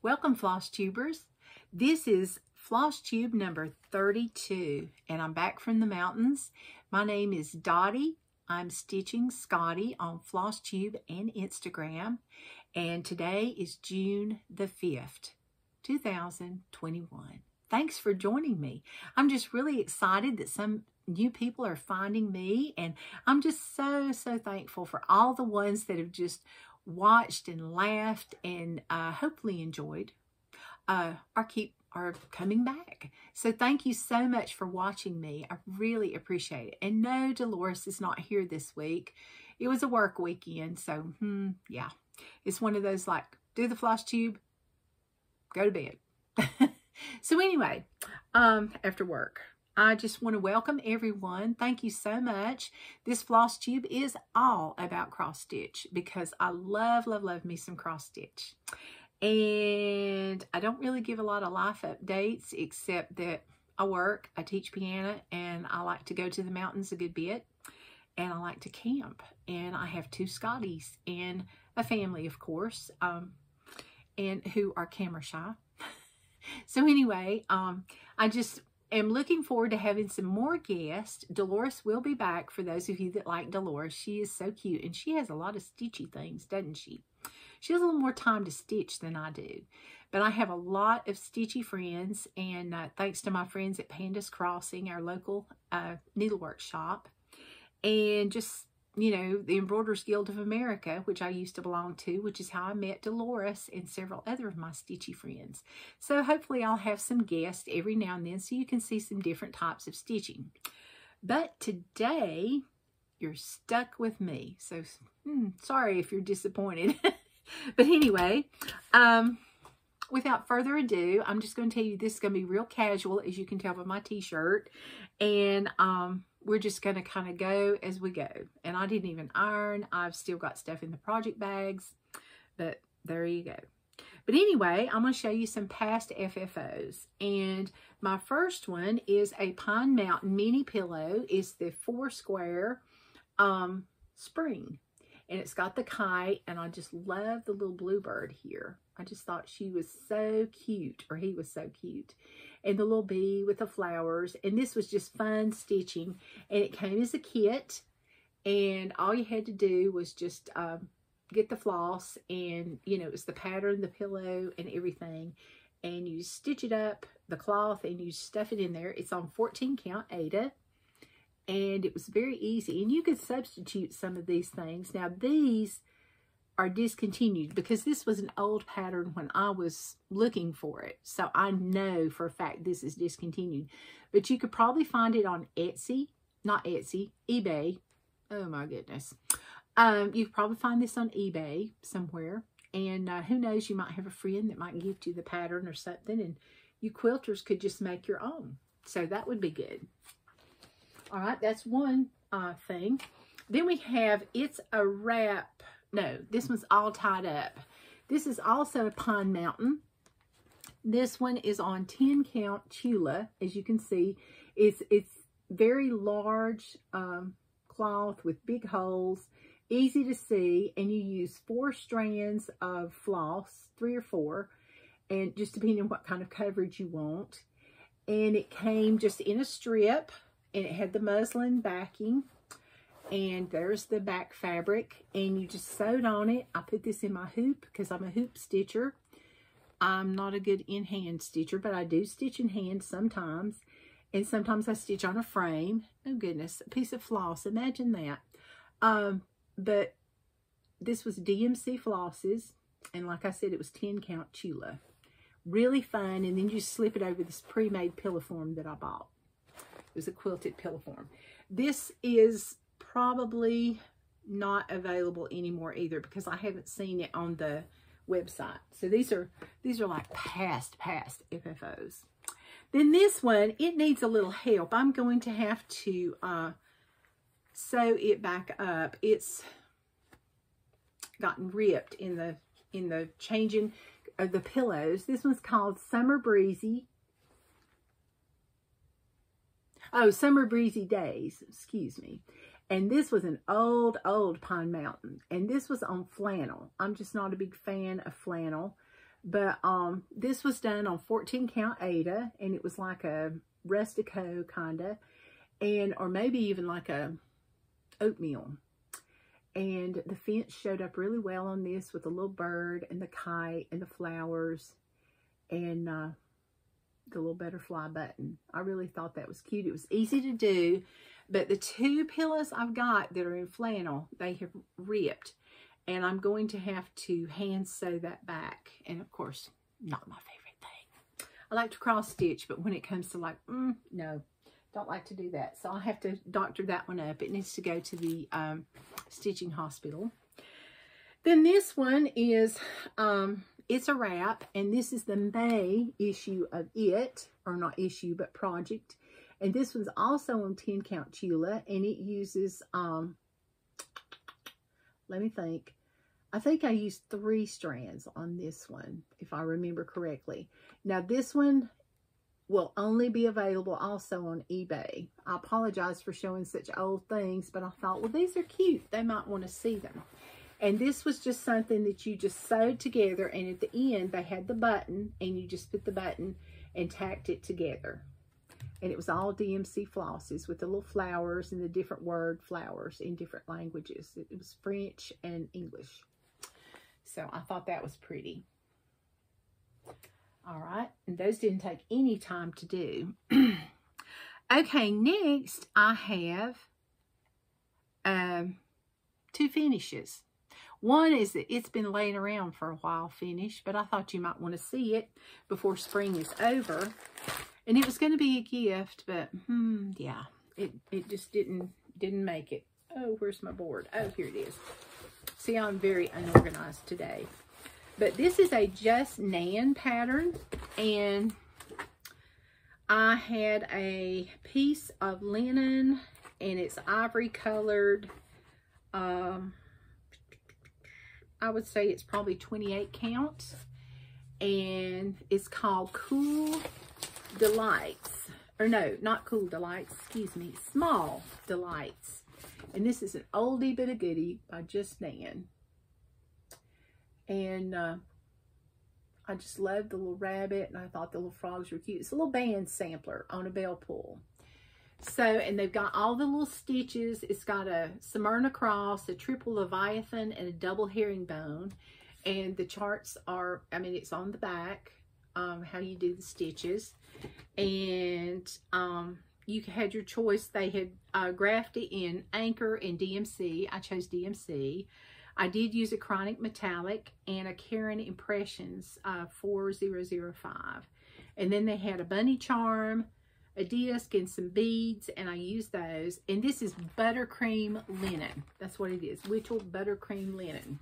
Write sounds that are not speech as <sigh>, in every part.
Welcome, Floss Tubers. This is Floss Tube number 32, and I'm back from the mountains. My name is Dottie. I'm stitching Scotty on Floss Tube and Instagram, and today is June the 5th, 2021. Thanks for joining me. I'm just really excited that some new people are finding me, and I'm just so, so thankful for all the ones that have just watched and laughed and uh, hopefully enjoyed uh, or keep are coming back. So thank you so much for watching me. I really appreciate it. And no, Dolores is not here this week. It was a work weekend. So, hmm, yeah. It's one of those like, do the floss tube, go to bed. <laughs> so anyway, um, after work, I just want to welcome everyone. Thank you so much. This floss tube is all about cross stitch because I love, love, love me some cross stitch. And I don't really give a lot of life updates except that I work, I teach piano, and I like to go to the mountains a good bit. And I like to camp. And I have two Scotties and a family, of course, um, and who are camera shy. <laughs> so anyway, um, I just am looking forward to having some more guests. Dolores will be back for those of you that like Dolores. She is so cute and she has a lot of stitchy things, doesn't she? She has a little more time to stitch than I do. But I have a lot of stitchy friends and uh, thanks to my friends at Pandas Crossing, our local uh, needlework shop. And just you know, the Embroiderers Guild of America, which I used to belong to, which is how I met Dolores and several other of my stitchy friends. So hopefully I'll have some guests every now and then so you can see some different types of stitching. But today, you're stuck with me. So hmm, sorry if you're disappointed. <laughs> but anyway, um, without further ado, I'm just going to tell you this is going to be real casual, as you can tell by my t-shirt. And um, we're just going to kind of go as we go. And I didn't even iron. I've still got stuff in the project bags. But there you go. But anyway, I'm going to show you some past FFOs. And my first one is a Pine Mountain mini pillow. It's the four square um, spring. And it's got the kite. And I just love the little bluebird here. I just thought she was so cute. Or he was so cute and the little bee with the flowers. And this was just fun stitching. And it came as a kit. And all you had to do was just um, get the floss and, you know, it was the pattern, the pillow, and everything. And you stitch it up, the cloth, and you stuff it in there. It's on 14 count Aida. And it was very easy. And you could substitute some of these things. Now, these are discontinued because this was an old pattern when I was looking for it. So I know for a fact this is discontinued. But you could probably find it on Etsy, not Etsy, eBay. Oh my goodness. Um, you could probably find this on eBay somewhere. And uh, who knows, you might have a friend that might give you the pattern or something. And you quilters could just make your own. So that would be good. All right, that's one uh, thing. Then we have It's a Wrap no, this one's all tied up. This is also a Pine Mountain. This one is on 10 count Tula. As you can see, it's, it's very large um, cloth with big holes, easy to see, and you use four strands of floss, three or four, and just depending on what kind of coverage you want. And it came just in a strip, and it had the muslin backing and there's the back fabric and you just sewed on it. I put this in my hoop because I'm a hoop stitcher. I'm not a good in-hand stitcher, but I do stitch in hand sometimes. And sometimes I stitch on a frame. Oh goodness, a piece of floss. Imagine that. Um, but this was DMC flosses. And like I said, it was 10 count Tula. Really fun. And then you slip it over this pre-made pillow form that I bought. It was a quilted pillow form. This is probably not available anymore either because I haven't seen it on the website. So these are these are like past, past FFOs. Then this one, it needs a little help. I'm going to have to uh, sew it back up. It's gotten ripped in the in the changing of the pillows. This one's called Summer Breezy. Oh, Summer Breezy Days, excuse me. And this was an old, old Pine Mountain. And this was on flannel. I'm just not a big fan of flannel. But um, this was done on 14 count Aida, and it was like a rustico kind of, and or maybe even like a oatmeal. And the fence showed up really well on this with the little bird and the kite and the flowers and uh, the little butterfly button. I really thought that was cute. It was easy to do, but the two pillows I've got that are in flannel, they have ripped. And I'm going to have to hand sew that back. And of course, not my favorite thing. I like to cross stitch, but when it comes to like, mm, no, don't like to do that. So I'll have to doctor that one up. It needs to go to the um, stitching hospital. Then this one is, um, it's a wrap, and this is the May issue of it, or not issue, but project. And this one's also on 10 count Tula, and it uses, um, let me think, I think I used three strands on this one, if I remember correctly. Now, this one will only be available also on eBay. I apologize for showing such old things, but I thought, well, these are cute. They might want to see them. And this was just something that you just sewed together, and at the end, they had the button, and you just put the button and tacked it together. And it was all DMC flosses with the little flowers and the different word flowers in different languages. It was French and English. So I thought that was pretty. All right, and those didn't take any time to do. <clears throat> okay, next I have um, two finishes. One is that it's been laying around for a while finished, but I thought you might want to see it before spring is over. And it was going to be a gift, but hmm, yeah, it, it just didn't didn't make it. Oh, where's my board? Oh, here it is. See, I'm very unorganized today. But this is a Just Nan pattern. And I had a piece of linen and it's ivory colored. Um, I would say it's probably 28 counts. And it's called Cool Delights. Or no, not Cool Delights, excuse me, Small Delights. And this is an oldie but a goodie by Just Nan. And uh, I just loved the little rabbit and I thought the little frogs were cute. It's a little band sampler on a bell pull. So, and they've got all the little stitches. It's got a Smyrna cross, a triple leviathan, and a double herringbone. And the charts are, I mean, it's on the back, um, how you do the stitches. And um, you had your choice. They had uh, in Anchor and DMC. I chose DMC. I did use a Kreinik Metallic and a Caron Impressions uh, 4005. And then they had a bunny charm, a disc, and some beads, and I used those. And this is buttercream linen. That's what it is, Wichelt buttercream linen.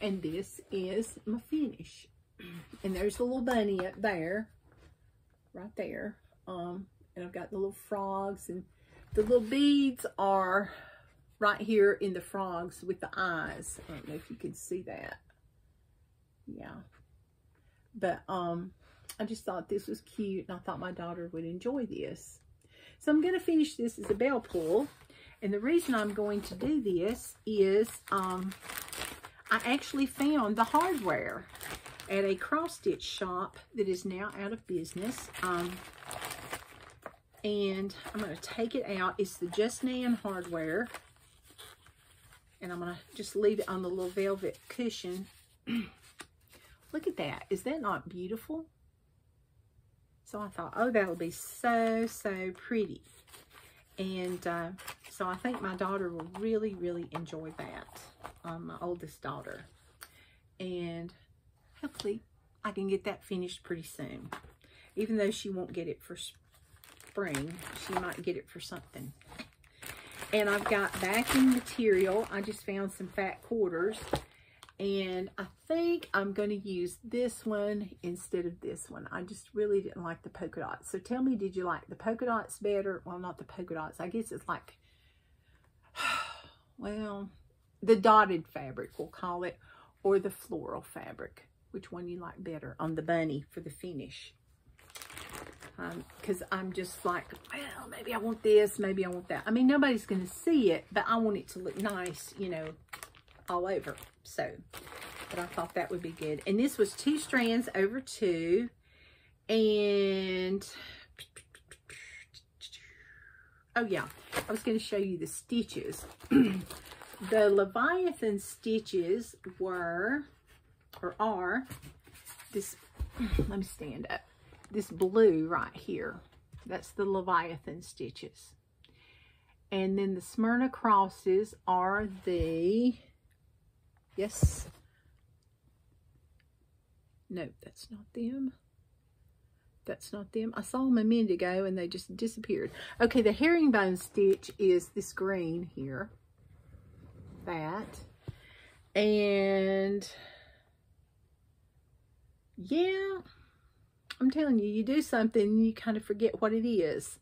And this is my finish. <clears throat> And there's the little bunny up there, right there. Um, and I've got the little frogs, and the little beads are right here in the frogs with the eyes. I don't know if you can see that. Yeah. But um, I just thought this was cute and I thought my daughter would enjoy this. So I'm going to finish this as a bell pull. And the reason I'm going to do this is um, I actually found the hardware at a cross-stitch shop that is now out of business. Um, and I'm going to take it out. It's the Just Nan hardware. And I'm going to just leave it on the little velvet cushion. <clears throat> Look at that. Is that not beautiful? So I thought, oh, that would be so, so pretty. And uh, so I think my daughter will really, really enjoy that. Um, my oldest daughter. And hopefully I can get that finished pretty soon. Even though she won't get it for spring, she might get it for something. And I've got backing material. I just found some fat quarters. And I think I'm going to use this one instead of this one. I just really didn't like the polka dots. So tell me, did you like the polka dots better? Well, not the polka dots. I guess it's like, <sighs> well, the dotted fabric, we'll call it, or the floral fabric. Which one you like better on the bunny for the finish? because um, I'm just like, well, maybe I want this, maybe I want that. I mean, nobody's going to see it, but I want it to look nice, you know, all over. So, but I thought that would be good. And this was two strands over two. And, oh yeah, I was going to show you the stitches. <clears throat> the Leviathan stitches were, or are, this, <clears throat> let me stand up, this blue right here. That's the Leviathan stitches. And then the Smyrna crosses are the, yes, no, that's not them. That's not them. I saw them a minute ago and they just disappeared. Okay, the herringbone stitch is this green here. That. And yeah, I'm telling you, you do something and you kind of forget what it is.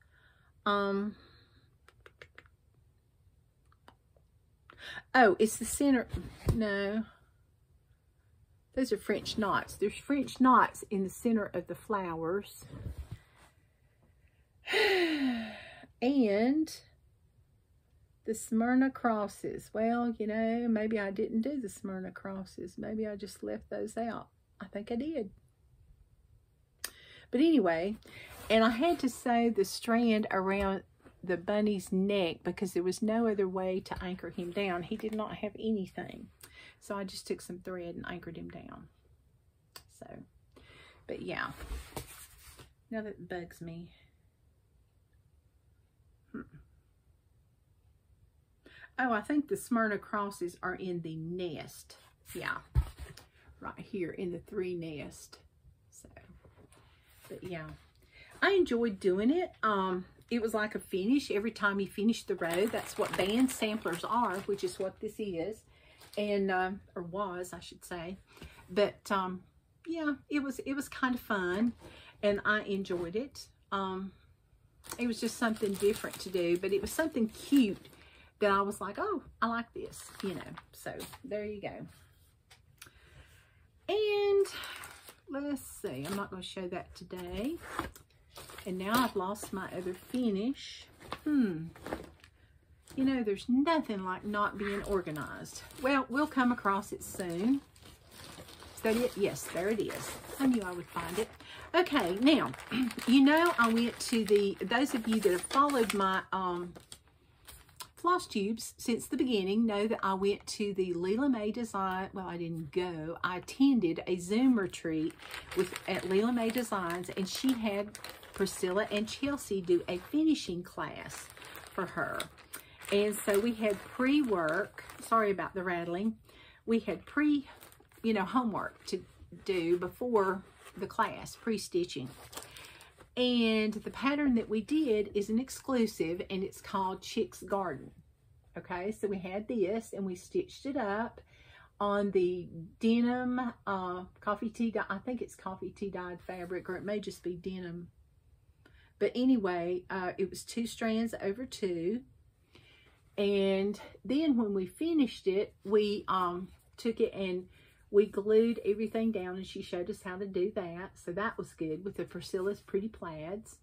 Um, oh, it's the center. No. Those are French knots. There's French knots in the center of the flowers. <sighs> and the Smyrna crosses. Well, you know, maybe I didn't do the Smyrna crosses. Maybe I just left those out. I think I did. But anyway, and I had to sew the strand around the bunny's neck because there was no other way to anchor him down. He did not have anything. So I just took some thread and anchored him down. So, but yeah. Now that bugs me. Hmm. Oh, I think the Smyrna crosses are in the nest. Yeah, right here in the three nest. So, but yeah, I enjoyed doing it. Um, it was like a finish every time you finish the row. That's what band samplers are, which is what this is and uh, or was I should say but um yeah it was it was kind of fun and I enjoyed it um it was just something different to do but it was something cute that I was like oh I like this you know so there you go and let's see I'm not going to show that today and now I've lost my other finish hmm you know, there's nothing like not being organized. Well, we'll come across it soon. Is that it? Yes, there it is. I knew I would find it. Okay, now, <clears throat> you know I went to the, those of you that have followed my um, floss tubes since the beginning know that I went to the Leela May Design, well, I didn't go. I attended a Zoom retreat with at Leela May Designs, and she had Priscilla and Chelsea do a finishing class for her. And so we had pre-work, sorry about the rattling, we had pre, you know, homework to do before the class, pre-stitching. And the pattern that we did is an exclusive and it's called Chick's Garden. Okay, so we had this and we stitched it up on the denim uh, coffee tea dye. I think it's coffee tea dyed fabric or it may just be denim. But anyway, uh, it was two strands over two and then when we finished it, we um, took it and we glued everything down and she showed us how to do that. So that was good with the Priscilla's Pretty Plaids.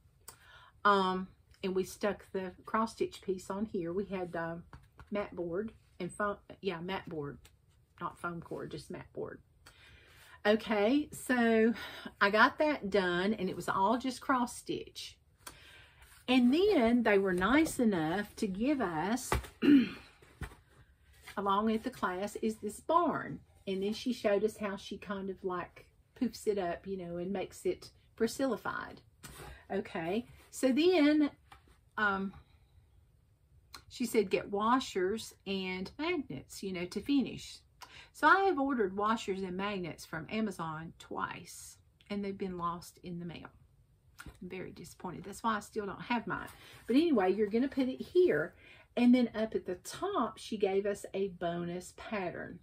Um, and we stuck the cross stitch piece on here. We had uh, mat board and foam, yeah, mat board, not foam core, just mat board. Okay, so I got that done and it was all just cross stitch. And then they were nice enough to give us, <clears throat> along with the class, is this barn. And then she showed us how she kind of like poofs it up, you know, and makes it Priscillified. Okay, so then um, she said get washers and magnets, you know, to finish. So I have ordered washers and magnets from Amazon twice, and they've been lost in the mail. I'm very disappointed. That's why I still don't have mine. But anyway, you're going to put it here. And then up at the top, she gave us a bonus pattern.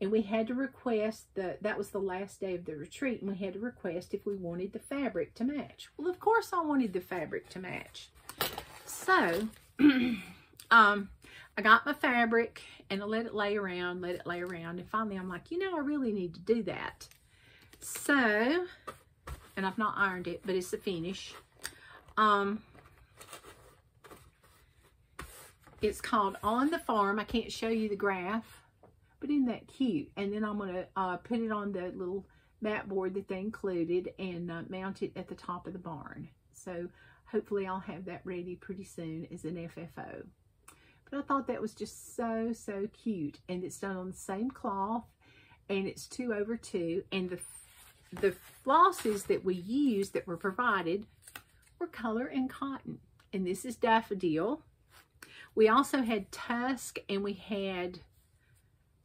And we had to request, the that was the last day of the retreat, and we had to request if we wanted the fabric to match. Well, of course I wanted the fabric to match. So, <clears throat> um, I got my fabric and I let it lay around, let it lay around. And finally I'm like, you know, I really need to do that. So, and I've not ironed it, but it's a finish. Um, it's called On the Farm. I can't show you the graph, But isn't that cute? And then I'm going to uh, put it on the little mat board that they included and uh, mount it at the top of the barn. So hopefully I'll have that ready pretty soon as an FFO. But I thought that was just so, so cute. And it's done on the same cloth and it's two over two. And the, the flosses that we used that were provided were color and cotton. And this is daffodil. We also had tusk and we had,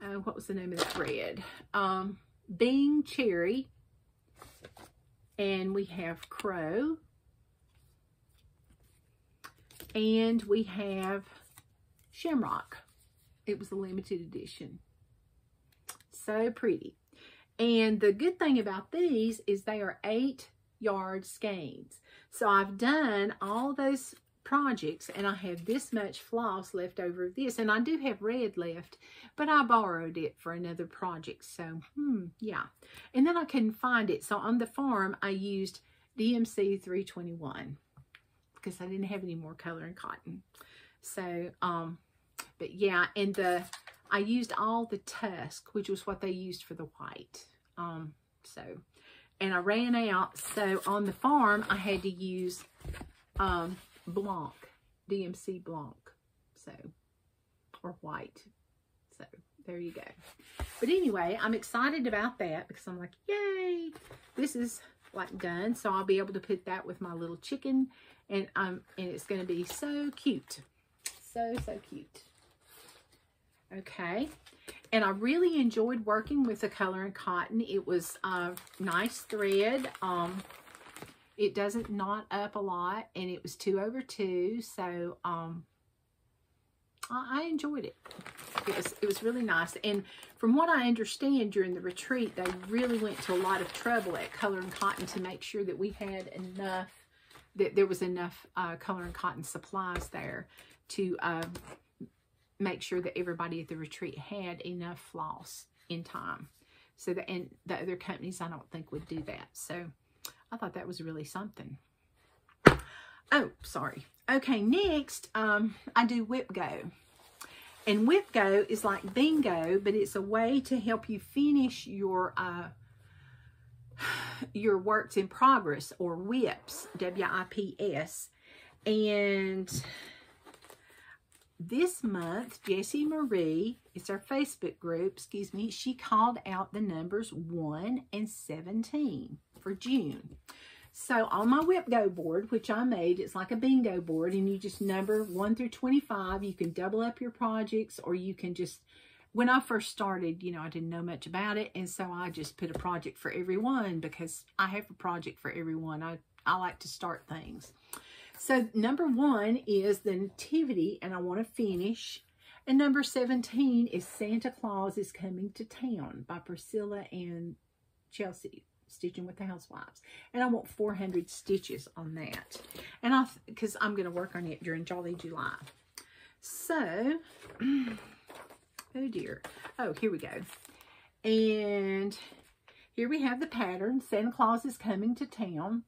uh, what was the name of that red? Um, Bing Cherry. And we have Crow. And we have Shamrock. It was a limited edition. So pretty. And the good thing about these is they are eight yard skeins. So I've done all those projects and I have this much floss left over of this and I do have red left but I borrowed it for another project so hmm yeah. And then I couldn't find it. So on the farm I used DMC 321 because I didn't have any more color and cotton. So um but yeah and the I used all the tusk which was what they used for the white um so and I ran out. So on the farm I had to use um Blanc, DMC Blanc. So, or white. So, there you go. But anyway, I'm excited about that because I'm like, yay, this is like done. So I'll be able to put that with my little chicken and um and it's going to be so cute. So, so cute. Okay. And I really enjoyed working with the color and cotton. It was a nice thread. Um, it doesn't knot up a lot, and it was two over two, so um, I, I enjoyed it. It was, it was really nice. And from what I understand during the retreat, they really went to a lot of trouble at Color and Cotton to make sure that we had enough, that there was enough uh, Color and Cotton supplies there to uh, make sure that everybody at the retreat had enough floss in time. So that, and the other companies I don't think would do that. So I thought that was really something. Oh, sorry. Okay, next, um, I do Whip Go. And Whip Go is like bingo, but it's a way to help you finish your uh, <sighs> your works in progress or WIPs, W-I-P-S. And this month, Jessie Marie, it's our Facebook group, excuse me, she called out the numbers 1 and 17 for June. So on my whip go board, which I made, it's like a bingo board and you just number 1 through 25. You can double up your projects or you can just, when I first started, you know, I didn't know much about it. And so I just put a project for everyone because I have a project for everyone. I, I like to start things. So number one is the Nativity and I want to finish. And number 17 is Santa Claus is Coming to Town by Priscilla and Chelsea. Stitching with the Housewives. And I want 400 stitches on that. And I, because I'm going to work on it during Jolly July. So, <clears throat> oh dear. Oh, here we go. And here we have the pattern. Santa Claus is coming to town.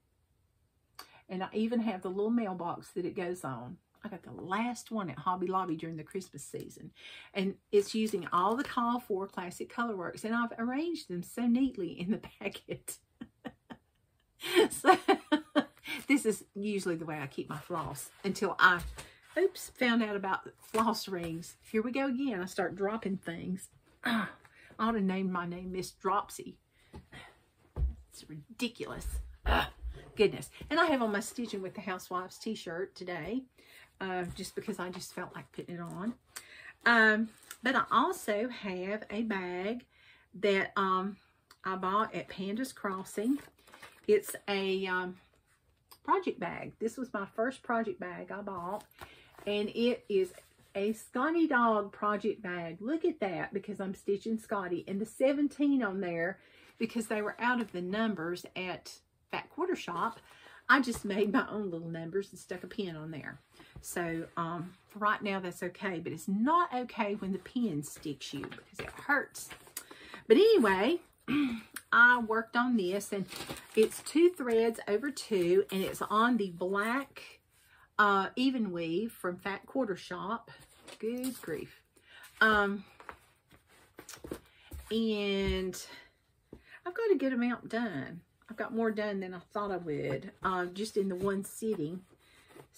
And I even have the little mailbox that it goes on. I got the last one at Hobby Lobby during the Christmas season. And it's using all the Call for Classic Colorworks. And I've arranged them so neatly in the <laughs> packet. <laughs> so this is usually the way I keep my floss until I, oops, found out about floss rings. Here we go again. I start dropping things. I ought to name my name Miss Dropsy. It's ridiculous. goodness. And I have on my Stitching with the Housewives t-shirt today uh, just because I just felt like putting it on. Um, but I also have a bag that um, I bought at Panda's Crossing. It's a um, project bag. This was my first project bag I bought. And it is a Scotty Dog project bag. Look at that because I'm stitching Scotty. And the 17 on there because they were out of the numbers at Fat Quarter Shop. I just made my own little numbers and stuck a pin on there. So um, for right now, that's okay. But it's not okay when the pin sticks you because it hurts. But anyway, <clears throat> I worked on this and it's two threads over two and it's on the black uh, even weave from Fat Quarter Shop. Good grief. Um, and I've got a good amount done. I've got more done than I thought I would, uh, just in the one sitting.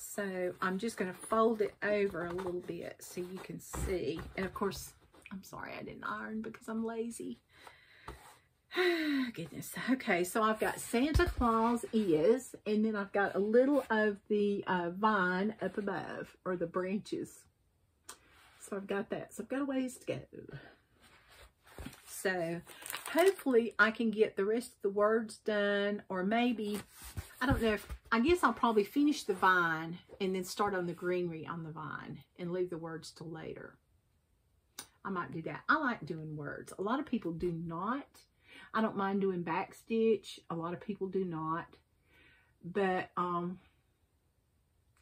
So I'm just going to fold it over a little bit so you can see. And of course, I'm sorry I didn't iron because I'm lazy. <sighs> Goodness. Okay, so I've got Santa Claus is, and then I've got a little of the uh, vine up above, or the branches. So I've got that. So I've got a ways to go. So hopefully I can get the rest of the words done, or maybe, I don't know if, I guess I'll probably finish the vine and then start on the greenery on the vine and leave the words till later. I might do that. I like doing words. A lot of people do not. I don't mind doing backstitch. A lot of people do not. But um,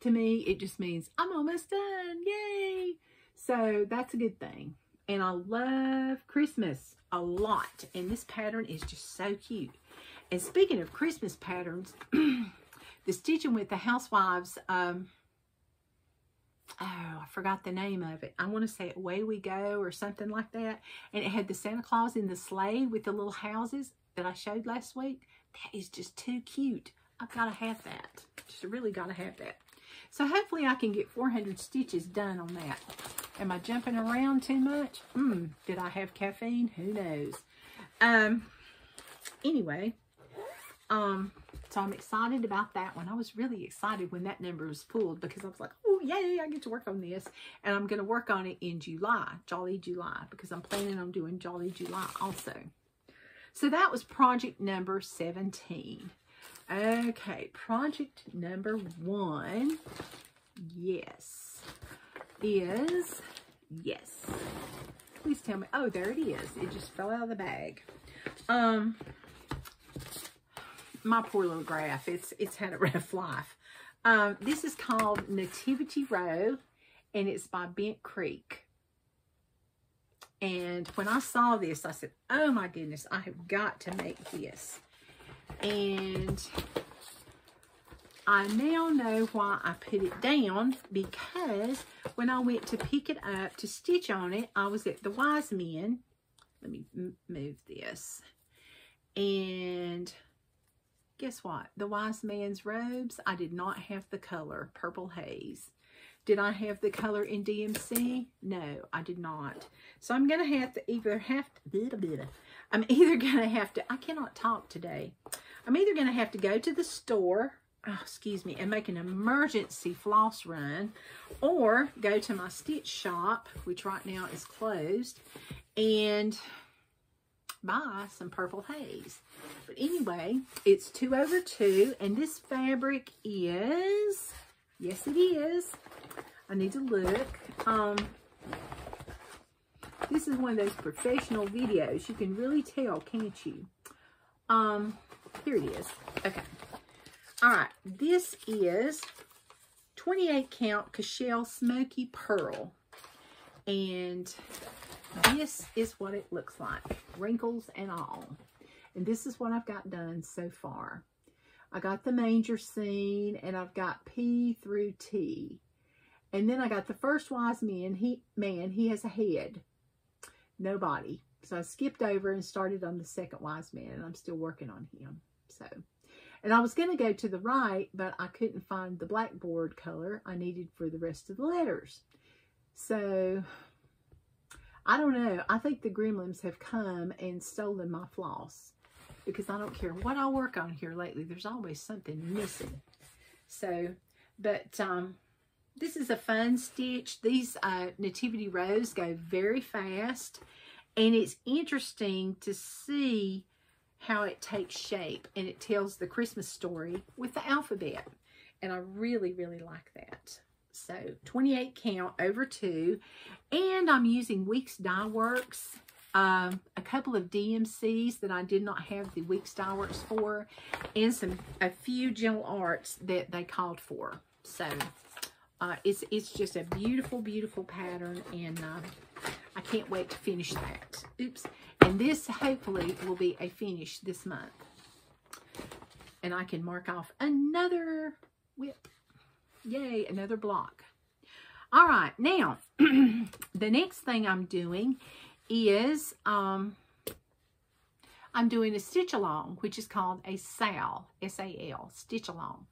to me, it just means I'm almost done. Yay! So that's a good thing. And I love Christmas a lot. And this pattern is just so cute. And speaking of Christmas patterns, <clears throat> the Stitching with the Housewives um, oh, I forgot the name of it. I want to say Away We Go or something like that. And it had the Santa Claus in the sleigh with the little houses that I showed last week. That is just too cute. I've got to have that. Just really got to have that. So hopefully I can get 400 stitches done on that. Am I jumping around too much? Hmm, did I have caffeine? Who knows? Um, anyway, um, so I'm excited about that one. I was really excited when that number was pulled because I was like, oh, yay, I get to work on this. And I'm going to work on it in July, Jolly July, because I'm planning on doing Jolly July also. So that was project number 17. Okay, project number one, yes, is, yes. Please tell me. Oh, there it is. It just fell out of the bag. Um, my poor little graph. It's it's had a <laughs> rough life. Um, this is called Nativity Row, and it's by Bent Creek. And when I saw this, I said, oh my goodness, I have got to make this. And I now know why I put it down because when I went to pick it up to stitch on it, I was at the Wise Men. Let me move this. And Guess what? The wise man's robes, I did not have the color Purple Haze. Did I have the color in DMC? No, I did not. So I'm going to have to either have to, I'm <laughs> either going to have to, I cannot talk today. I'm either going to have to go to the store, oh, excuse me, and make an emergency floss run, or go to my stitch shop, which right now is closed, and buy some Purple Haze. But anyway, it's 2 over 2, and this fabric is, yes it is, I need to look. Um, this is one of those professional videos. You can really tell, can't you? Um, here it is. Okay. All right. This is 28 count Cashel Smoky Pearl. And this is what it looks like, wrinkles and all. And this is what I've got done so far. I got the manger scene and I've got P through T. And then I got the first wise man, he man, he has a head, no body. So I skipped over and started on the second wise man and I'm still working on him. So, and I was going to go to the right, but I couldn't find the blackboard color I needed for the rest of the letters. So I don't know. I think the gremlins have come and stolen my floss because I don't care what I work on here lately. There's always something missing. So, but um, this is a fun stitch. These uh, nativity rows go very fast. And it's interesting to see how it takes shape. And it tells the Christmas story with the alphabet. And I really, really like that. So 28 count over two. And I'm using Weeks Dye Works. Um, a couple of DMCs that I did not have the Weeks Dye Works for. And some a few Gentle Arts that they called for. So uh, it's, it's just a beautiful, beautiful pattern. And uh, I can't wait to finish that. Oops. And this hopefully will be a finish this month. And I can mark off another whip. Yay, another block. All right, now, <clears throat> the next thing I'm doing is, um, I'm doing a stitch along, which is called a SAL, S-A-L, stitch along.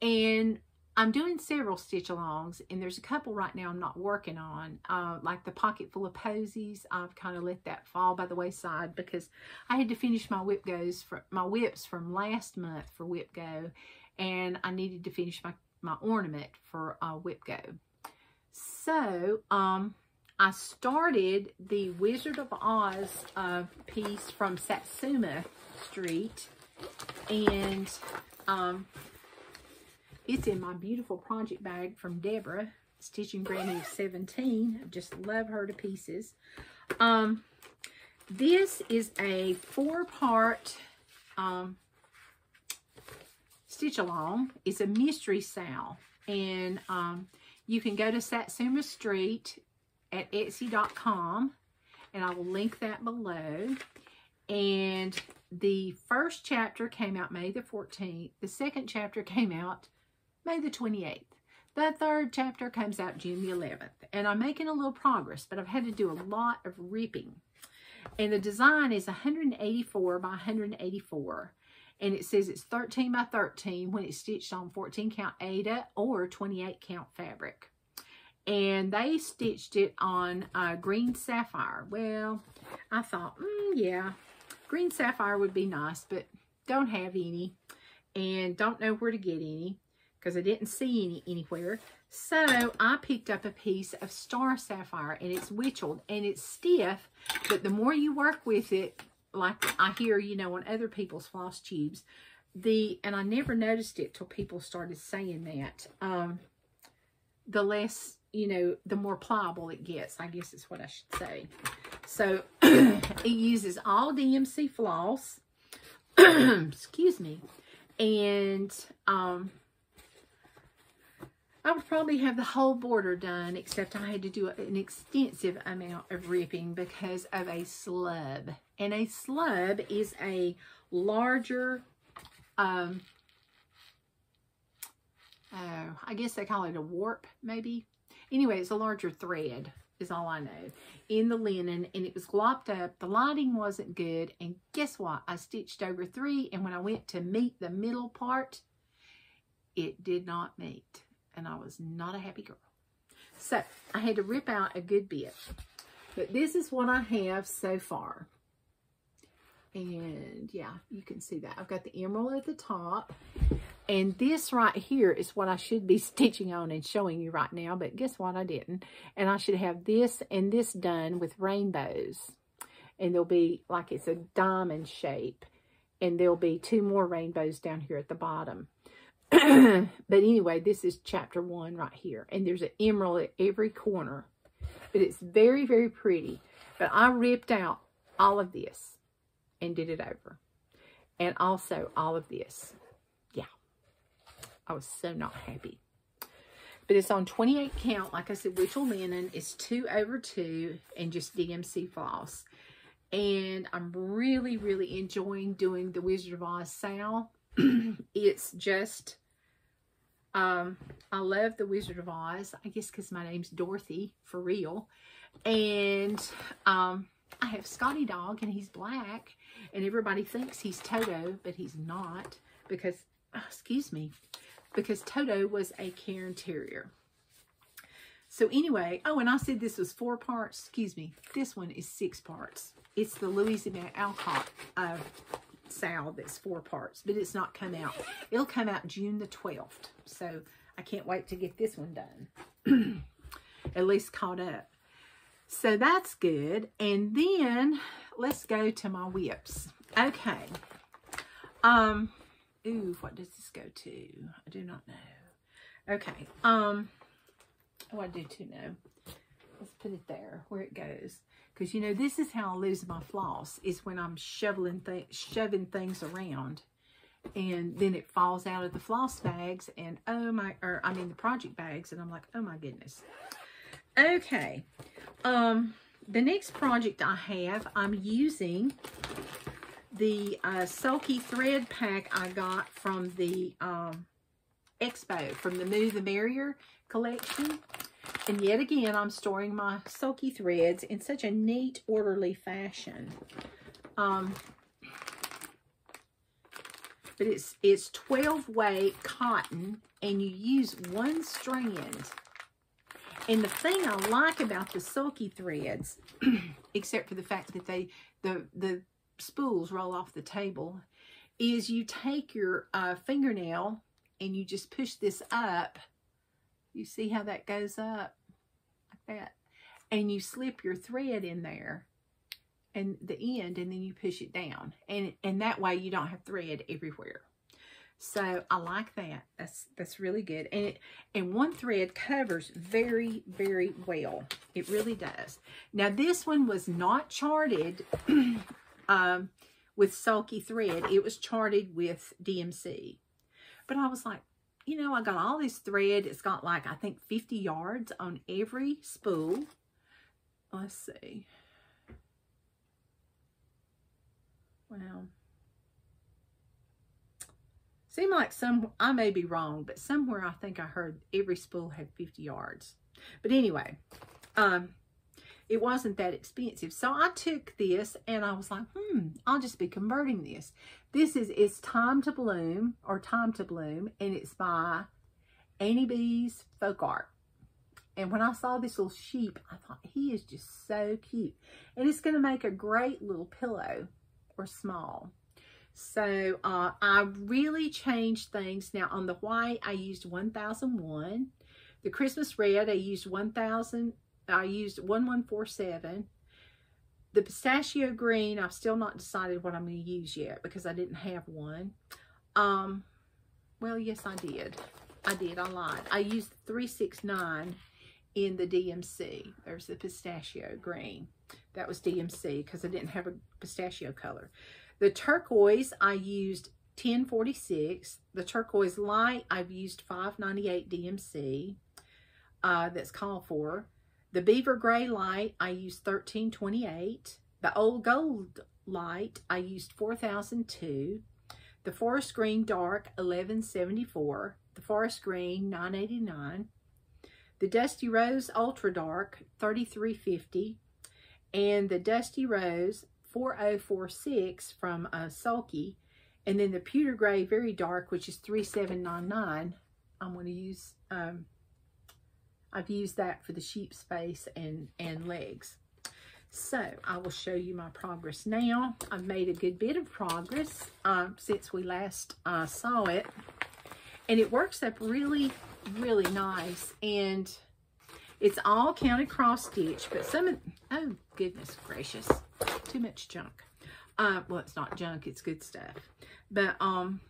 And I'm doing several stitch alongs, and there's a couple right now I'm not working on, uh, like the pocket full of posies. I've kind of let that fall by the wayside because I had to finish my whip goes for my whips from last month for whip go, and I needed to finish my my ornament for uh, whip go. So um, I started the Wizard of Oz uh, piece from Satsuma Street, and um, it's in my beautiful project bag from Deborah, Stitching Granny 17. I just love her to pieces. Um, this is a four-part um, stitch along. It's a mystery sal. And um, you can go to Satsuma Street at Etsy.com. And I will link that below. And the first chapter came out May the 14th. The second chapter came out May the 28th. The third chapter comes out June the 11th. And I'm making a little progress, but I've had to do a lot of ripping. And the design is 184 by 184. And it says it's 13 by 13 when it's stitched on 14 count Aida or 28 count fabric. And they stitched it on uh, green sapphire. Well, I thought, mm, yeah, green sapphire would be nice, but don't have any and don't know where to get any because I didn't see any anywhere. So I picked up a piece of Star Sapphire and it's Wichelt and it's stiff, but the more you work with it, like I hear, you know, on other people's floss tubes, the, and I never noticed it till people started saying that, um, the less, you know, the more pliable it gets, I guess is what I should say. So <clears throat> it uses all DMC floss, <clears throat> excuse me, and, um, I would probably have the whole border done, except I had to do an extensive amount of ripping because of a slub. And a slub is a larger, um, oh, I guess they call it a warp, maybe. Anyway, it's a larger thread is all I know, in the linen, and it was glopped up. The lining wasn't good, and guess what? I stitched over three, and when I went to meet the middle part, it did not meet and I was not a happy girl. So I had to rip out a good bit. But this is what I have so far. And yeah, you can see that. I've got the emerald at the top. And this right here is what I should be <laughs> stitching on and showing you right now. But guess what? I didn't. And I should have this and this done with rainbows. And there'll be like it's a diamond shape. And there'll be two more rainbows down here at the bottom. <clears throat> but anyway, this is chapter one right here. And there's an emerald at every corner. But it's very, very pretty. But I ripped out all of this and did it over. And also all of this. Yeah. I was so not happy. But it's on 28 count. Like I said, Wichelt Linen. It's 2 over 2 and just DMC floss. And I'm really, really enjoying doing the Wizard of Oz Sal. <clears throat> it's just, um, I love The Wizard of Oz. I guess because my name's Dorothy, for real. And um, I have Scotty Dog, and he's black. And everybody thinks he's Toto, but he's not. Because, oh, excuse me, because Toto was a Cairn Terrier. So anyway, oh, and I said this was four parts. Excuse me. This one is six parts. It's the Louisa May Alcott uh, Sal that's four parts, but it's not come out. It'll come out June the 12th. So I can't wait to get this one done. <clears throat> At least caught up. So that's good. And then let's go to my whips. Okay. Um, ooh, what does this go to? I do not know. Okay. Um, oh, I do too know. Let's put it there where it goes. Because, you know, this is how I lose my floss, is when I'm shoveling th shoving things around. And then it falls out of the floss bags and, oh my, or I mean the project bags. And I'm like, oh my goodness. Okay. Um, the next project I have, I'm using the uh, Sulky Thread Pack I got from the um, Expo, from the Moo the Merrier collection. And yet again, I'm storing my Sulky threads in such a neat, orderly fashion. Um, but it's it's 12 weight cotton and you use one strand. And the thing I like about the Sulky threads, <clears throat> except for the fact that they the the spools roll off the table, is you take your uh, fingernail and you just push this up. You see how that goes up? Like that. And you slip your thread in there and the end and then you push it down. And, and that way you don't have thread everywhere. So I like that. That's that's really good. And it, and one thread covers very, very well. It really does. Now this one was not charted <clears throat> um, with sulky thread. It was charted with DMC. But I was like, you know, I got all this thread. It's got like, I think 50 yards on every spool. Let's see. Well, Seem like some, I may be wrong, but somewhere I think I heard every spool had 50 yards. But anyway, um, it wasn't that expensive. So I took this and I was like, hmm, I'll just be converting this. This is It's Time to Bloom or Time to Bloom and it's by Annie Beez Folk Art. And when I saw this little sheep, I thought he is just so cute. And it's going to make a great little pillow or small. So uh, I really changed things. Now on the white, I used 1001. The Christmas red, I used 1000 I used 1147. The pistachio green, I've still not decided what I'm going to use yet because I didn't have one. Um, well, yes, I did. I did. I lied. I used 369 in the DMC. There's the pistachio green. That was DMC because I didn't have a pistachio color. The turquoise, I used 1046. The turquoise light, I've used 598 DMC. Uh, that's called for. The Beaver Gray light, I used 1328. The Old Gold light, I used 4002. The Forest Green Dark, 1174. The Forest Green, 989. The Dusty Rose Ultra Dark, 3350. And the Dusty Rose, 4046 from uh, Sulky. And then the Pewter Gray Very Dark, which is 3799. I'm going to use um, I've used that for the sheep's face and, and legs. So I will show you my progress now. I've made a good bit of progress uh, since we last uh, saw it. And it works up really, really nice. And it's all counted cross stitch, but some of, oh goodness gracious, too much junk. Uh, well, it's not junk, it's good stuff. But um,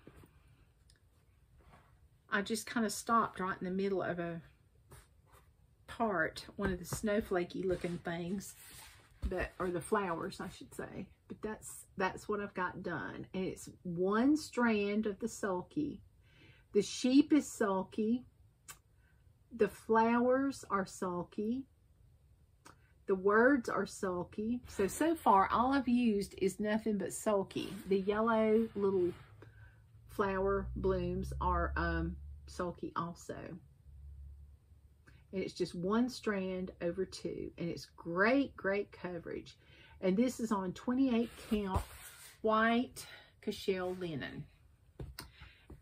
I just kind of stopped right in the middle of a part, one of the snowflakey looking things, but or the flowers, I should say. But that's that's what I've got done. And it's one strand of the sulky. The sheep is sulky. The flowers are sulky. The words are sulky. So, so far, all I've used is nothing but sulky. The yellow little flower blooms are um, sulky also and it's just one strand over two and it's great great coverage and this is on 28 count white cashel linen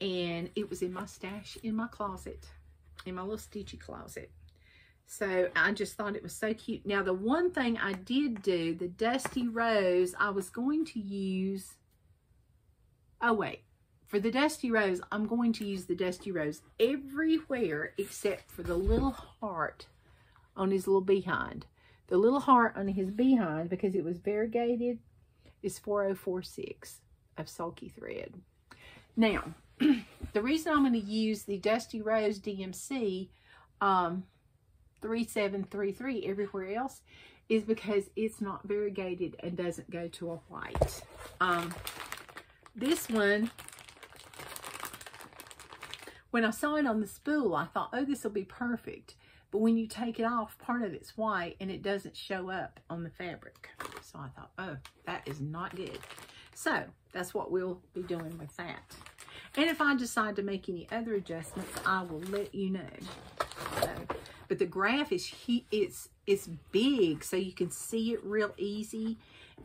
and it was in my stash in my closet in my little stitchy closet so I just thought it was so cute. Now, the one thing I did do, the Dusty Rose, I was going to use, oh, wait. For the Dusty Rose, I'm going to use the Dusty Rose everywhere except for the little heart on his little behind. The little heart on his behind, because it was variegated, is 4046 of sulky thread. Now, <clears throat> the reason I'm going to use the Dusty Rose DMC um, 3733 everywhere else is because it's not variegated and doesn't go to a white. Um, this one when I saw it on the spool, I thought, oh, this will be perfect. But when you take it off, part of it's white and it doesn't show up on the fabric. So I thought, oh, that is not good. So that's what we'll be doing with that. And if I decide to make any other adjustments, I will let you know. So, but the graph is it's it's big, so you can see it real easy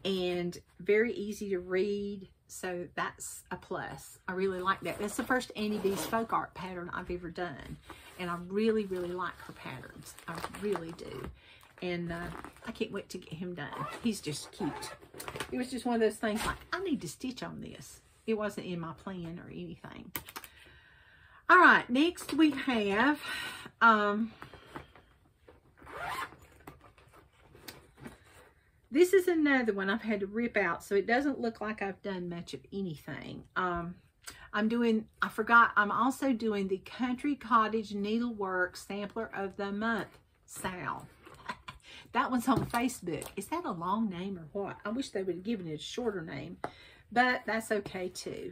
and very easy to read. So that's a plus. I really like that. That's the first Annie Beez folk art pattern I've ever done. And I really, really like her patterns. I really do. And uh, I can't wait to get him done. He's just cute. It was just one of those things like, I need to stitch on this. It wasn't in my plan or anything. All right, next we have um, This is another one I've had to rip out, so it doesn't look like I've done much of anything. Um, I'm doing, I forgot, I'm also doing the Country Cottage Needlework Sampler of the Month, Sal. <laughs> that one's on Facebook. Is that a long name or what? I wish they would have given it a shorter name, but that's okay too.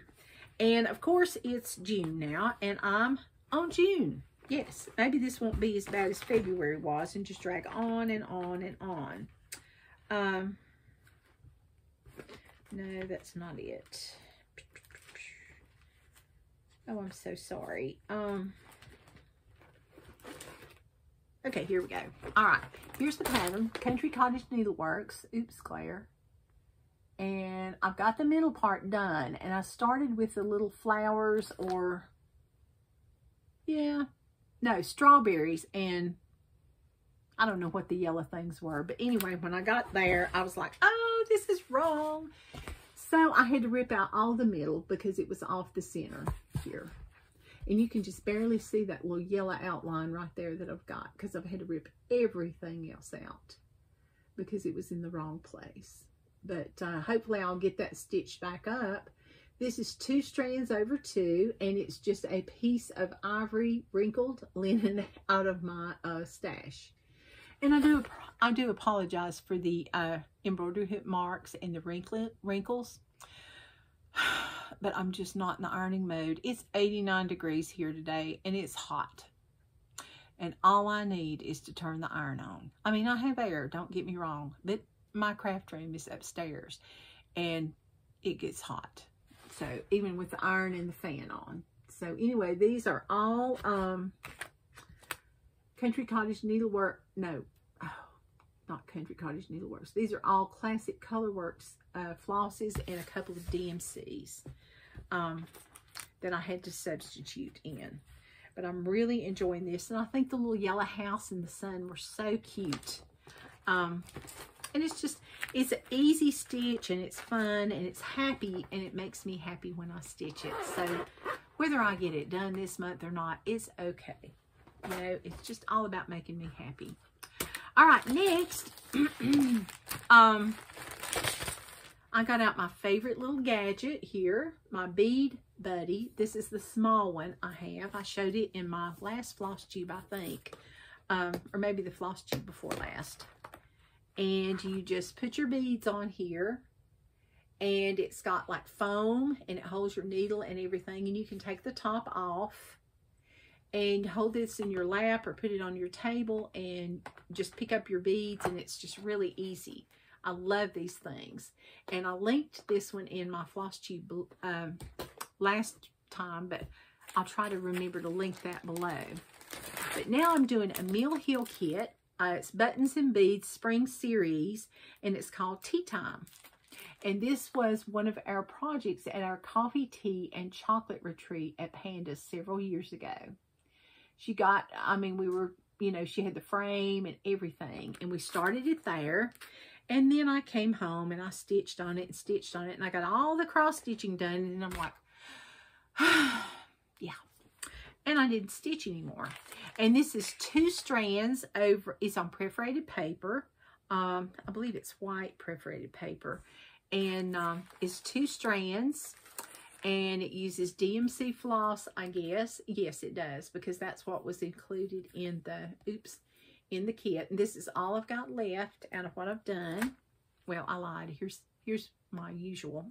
And of course, it's June now, and I'm on June. Yes, maybe this won't be as bad as February was and just drag on and on and on. Um, no, that's not it. Oh, I'm so sorry. Um, okay, here we go. All right, here's the pattern. Country Cottage Needleworks. Oops, Claire. And I've got the middle part done. And I started with the little flowers or, yeah, no, strawberries and I don't know what the yellow things were. But anyway, when I got there, I was like, oh, this is wrong. So I had to rip out all the middle because it was off the center here. And you can just barely see that little yellow outline right there that I've got because I've had to rip everything else out because it was in the wrong place. But uh, hopefully I'll get that stitched back up. This is two strands over two, and it's just a piece of ivory wrinkled linen <laughs> out of my uh, stash. And I do I do apologize for the uh, embroidery hook marks and the wrinkle, wrinkles. <sighs> But I'm just not in the ironing mode. It's 89 degrees here today and it's hot. And all I need is to turn the iron on. I mean, I have air, don't get me wrong. But my craft room is upstairs and it gets hot. So even with the iron and the fan on. So anyway, these are all um, Country Cottage Needlework, no, oh, not Country Cottage Needleworks. These are all classic Colorworks uh, flosses and a couple of DMCs um, that I had to substitute in. But I'm really enjoying this. And I think the little yellow house in the sun were so cute. Um, and it's just, it's an easy stitch and it's fun and it's happy and it makes me happy when I stitch it. So whether I get it done this month or not, it's okay. You know, it's just all about making me happy. All right, next, <clears throat> um, I got out my favorite little gadget here, my bead buddy. This is the small one I have. I showed it in my last floss tube, I think, um, or maybe the floss tube before last. And you just put your beads on here and it's got like foam and it holds your needle and everything and you can take the top off and hold this in your lap or put it on your table and just pick up your beads and it's just really easy. I love these things. And I linked this one in my floss tube um, last time, but I'll try to remember to link that below. But now I'm doing a Mill Hill kit. Uh, it's Buttons and Beads Spring Series, and it's called Tea Time. And this was one of our projects at our coffee, tea, and chocolate retreat at Panda several years ago she got, I mean, we were, you know, she had the frame and everything. And we started it there. And then I came home and I stitched on it and stitched on it. And I got all the cross stitching done. And I'm like, <sighs> yeah. And I didn't stitch anymore. And this is two strands over, it's on perforated paper. Um, I believe it's white perforated paper. And um, it's two strands and it uses DMC floss, I guess. Yes, it does, because that's what was included in the, oops, in the kit. And this is all I've got left out of what I've done. Well, I lied. Here's, here's my usual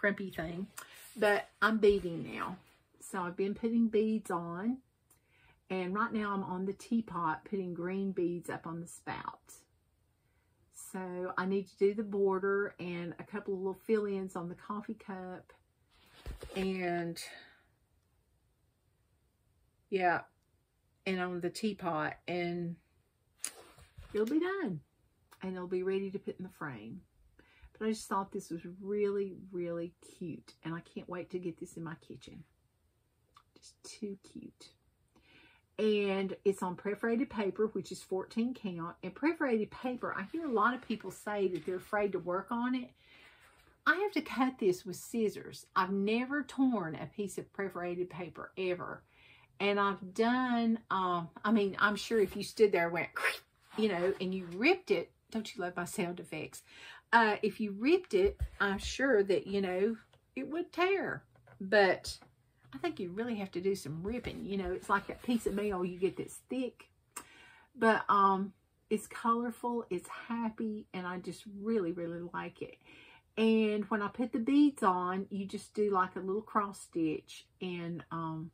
crimpy thing. But I'm beading now. So I've been putting beads on. And right now I'm on the teapot putting green beads up on the spout. So I need to do the border and a couple of little fill-ins on the coffee cup and yeah, and on the teapot and it'll be done and it'll be ready to put in the frame. But I just thought this was really, really cute. And I can't wait to get this in my kitchen. Just too cute. And it's on perforated paper, which is 14 count. And perforated paper, I hear a lot of people say that they're afraid to work on it. I have to cut this with scissors. I've never torn a piece of perforated paper ever. And I've done, um, I mean, I'm sure if you stood there and went, you know, and you ripped it, don't you love my sound effects? Uh, if you ripped it, I'm sure that, you know, it would tear. But I think you really have to do some ripping. You know, it's like that piece of mail, you get that's thick. But um, it's colorful, it's happy, and I just really, really like it. And when I put the beads on, you just do like a little cross stitch. And, um,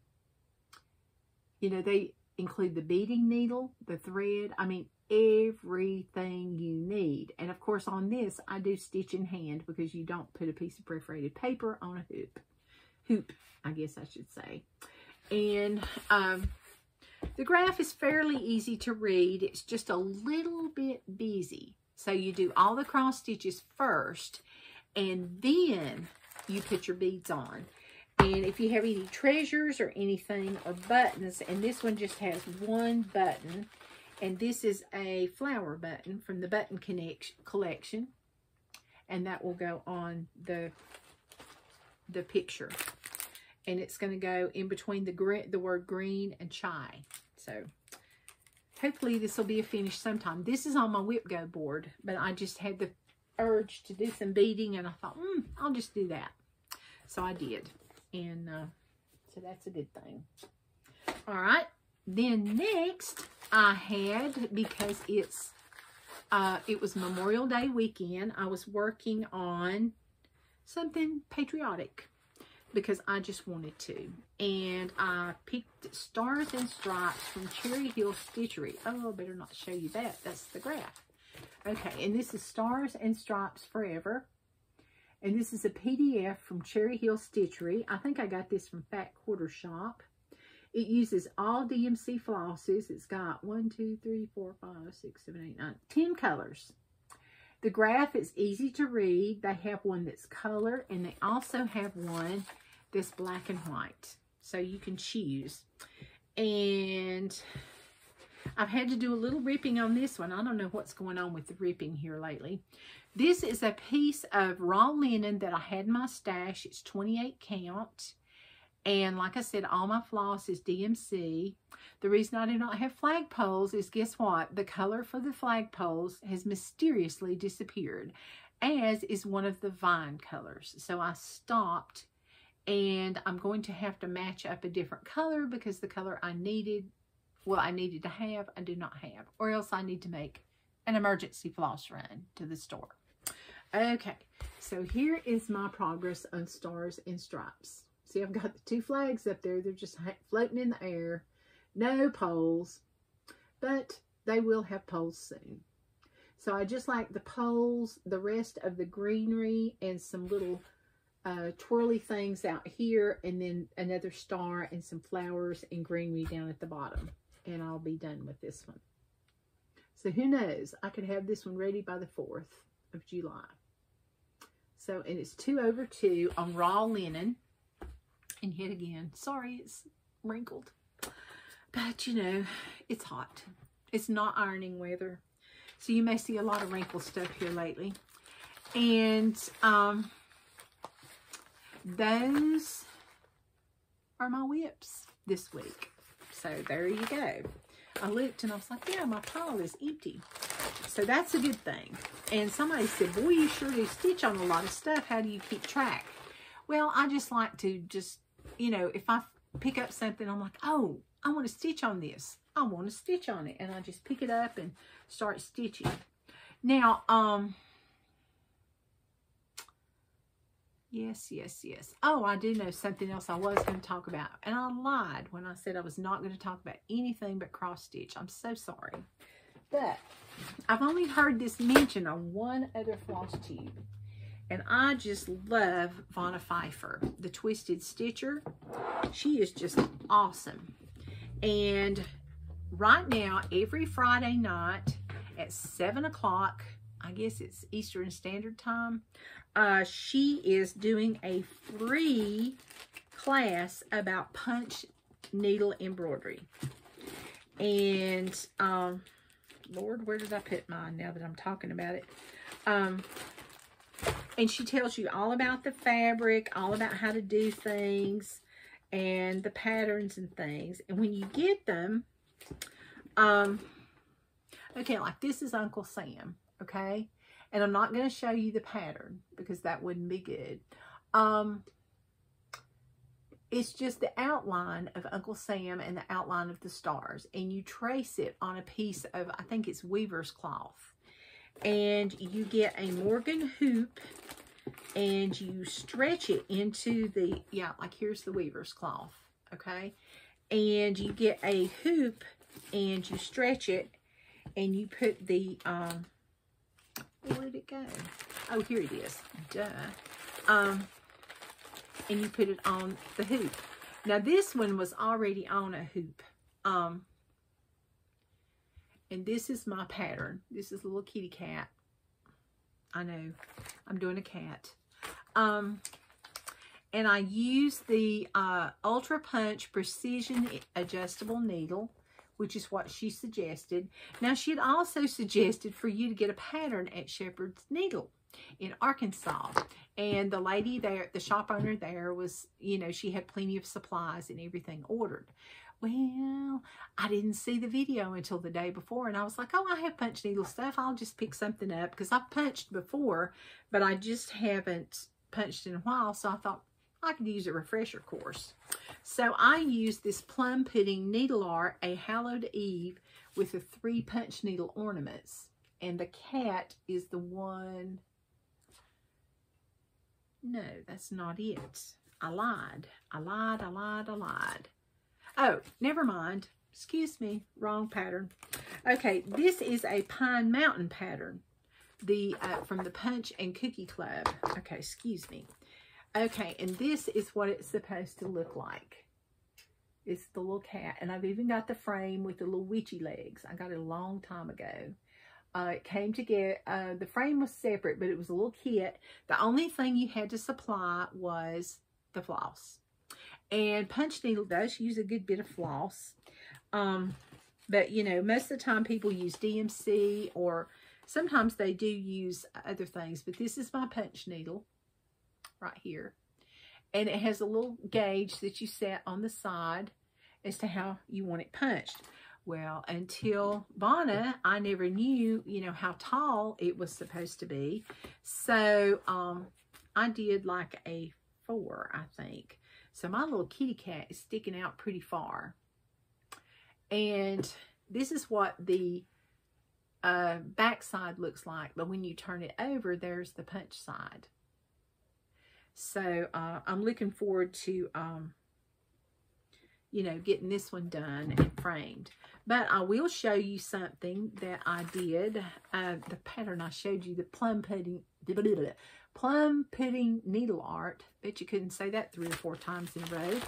you know, they include the beading needle, the thread. I mean, everything you need. And of course on this, I do stitch in hand because you don't put a piece of perforated paper on a hoop. Hoop, I guess I should say. And um, the graph is fairly easy to read. It's just a little bit busy. So you do all the cross stitches first and then you put your beads on. And if you have any treasures or anything or buttons, and this one just has one button, and this is a flower button from the Button Connect collection. And that will go on the, the picture. And it's going to go in between the, green, the word green and chai. So hopefully this will be a finish sometime. This is on my WIPGO board, but I just had the urge to do some beading and I thought, hmm, I'll just do that. So I did. And uh, so that's a good thing. All right. Then next, I had, because it's, uh, it was Memorial Day weekend, I was working on something patriotic because I just wanted to. And I picked Stars and Stripes from Cherry Hill Stitchery. Oh, I better not show you that. That's the graph. Okay, and this is Stars and Stripes Forever. And this is a PDF from Cherry Hill Stitchery. I think I got this from Fat Quarter Shop. It uses all DMC flosses. It's got 1, 2, 3, 4, 5, 6, 7, 8, 9, 10 colors. The graph is easy to read. They have one that's color, and they also have one that's black and white. So you can choose. And I've had to do a little ripping on this one. I don't know what's going on with the ripping here lately. This is a piece of raw linen that I had in my stash. It's 28 count. And like I said, all my floss is DMC. The reason I do not have flagpoles is guess what? The color for the flagpoles has mysteriously disappeared, as is one of the vine colors. So I stopped and I'm going to have to match up a different color because the color I needed, well, I needed to have, I do not have, or else I need to make an emergency floss run to the store. Okay, so here is my progress on Stars and Stripes. See, I've got the two flags up there. They're just floating in the air. No poles, but they will have poles soon. So I just like the poles, the rest of the greenery, and some little uh, twirly things out here, and then another star and some flowers and greenery down at the bottom. And I'll be done with this one. So who knows? I could have this one ready by the 4th of July. So, and it's 2 over 2 on raw linen. And yet again, sorry, it's wrinkled. But, you know, it's hot. It's not ironing weather. So you may see a lot of wrinkled stuff here lately. And um, those are my whips this week. So there you go. I looked and I was like, yeah, my pile is empty. So that's a good thing. And somebody said, boy, you sure do stitch on a lot of stuff. How do you keep track? Well, I just like to just you know, if I pick up something, I'm like, oh, I want to stitch on this. I want to stitch on it. And I just pick it up and start stitching. Now, um, yes, yes, yes. Oh, I do know something else I was going to talk about. And I lied when I said I was not going to talk about anything but cross stitch. I'm so sorry. But I've only heard this mentioned on one other floss tube. And I just love Vonna Pfeiffer, the Twisted Stitcher. She is just awesome. And right now, every Friday night at 7 o'clock I guess it's Eastern Standard Time. Uh, she is doing a free class about punch needle embroidery. And, um, Lord, where did I put mine now that I'm talking about it? Um, and she tells you all about the fabric, all about how to do things, and the patterns and things. And when you get them, um, okay, like this is Uncle Sam, okay? And I'm not going to show you the pattern because that wouldn't be good. Um, it's just the outline of Uncle Sam and the outline of the stars. And you trace it on a piece of, I think it's weaver's cloth. And you get a Morgan hoop and you stretch it into the, yeah, like here's the weaver's cloth, okay? And you get a hoop and you stretch it and you put the, um, where did it go? Oh, here it is. Duh. Um, and you put it on the hoop. Now, this one was already on a hoop. Um, and this is my pattern. This is a little kitty cat. I know. I'm doing a cat. Um, and I use the uh, Ultra Punch Precision Adjustable Needle, which is what she suggested. Now, she had also suggested for you to get a pattern at Shepherd's Needle in Arkansas. And the lady there, the shop owner there was, you know, she had plenty of supplies and everything ordered. Well, I didn't see the video until the day before, and I was like, oh, I have punch needle stuff. I'll just pick something up because I've punched before, but I just haven't punched in a while, so I thought I could use a refresher course. So I used this plum pudding needle art, a hallowed eve, with the three punch needle ornaments. And the cat is the one... No, that's not it. I lied. I lied, I lied, I lied. Oh, never mind. Excuse me, wrong pattern. Okay, this is a Pine Mountain pattern the uh, from the Punch and Cookie Club. Okay, excuse me. Okay, and this is what it's supposed to look like. It's the little cat, and I've even got the frame with the little witchy legs. I got it a long time ago. Uh, it came together, uh, the frame was separate, but it was a little kit. The only thing you had to supply was the floss. And Punch Needle does use a good bit of floss. Um, but, you know, most of the time people use DMC or Sometimes they do use other things, but this is my punch needle right here. And it has a little gauge that you set on the side as to how you want it punched. Well, until Vonna, I never knew, you know, how tall it was supposed to be. So, um, I did like a four, I think. So my little kitty cat is sticking out pretty far. And this is what the uh, backside looks like. But when you turn it over, there's the punch side. So uh, I'm looking forward to, um, you know, getting this one done and framed. But I will show you something that I did. Uh, the pattern I showed you, the plum pudding, plum pudding needle art. Bet you couldn't say that three or four times in a row.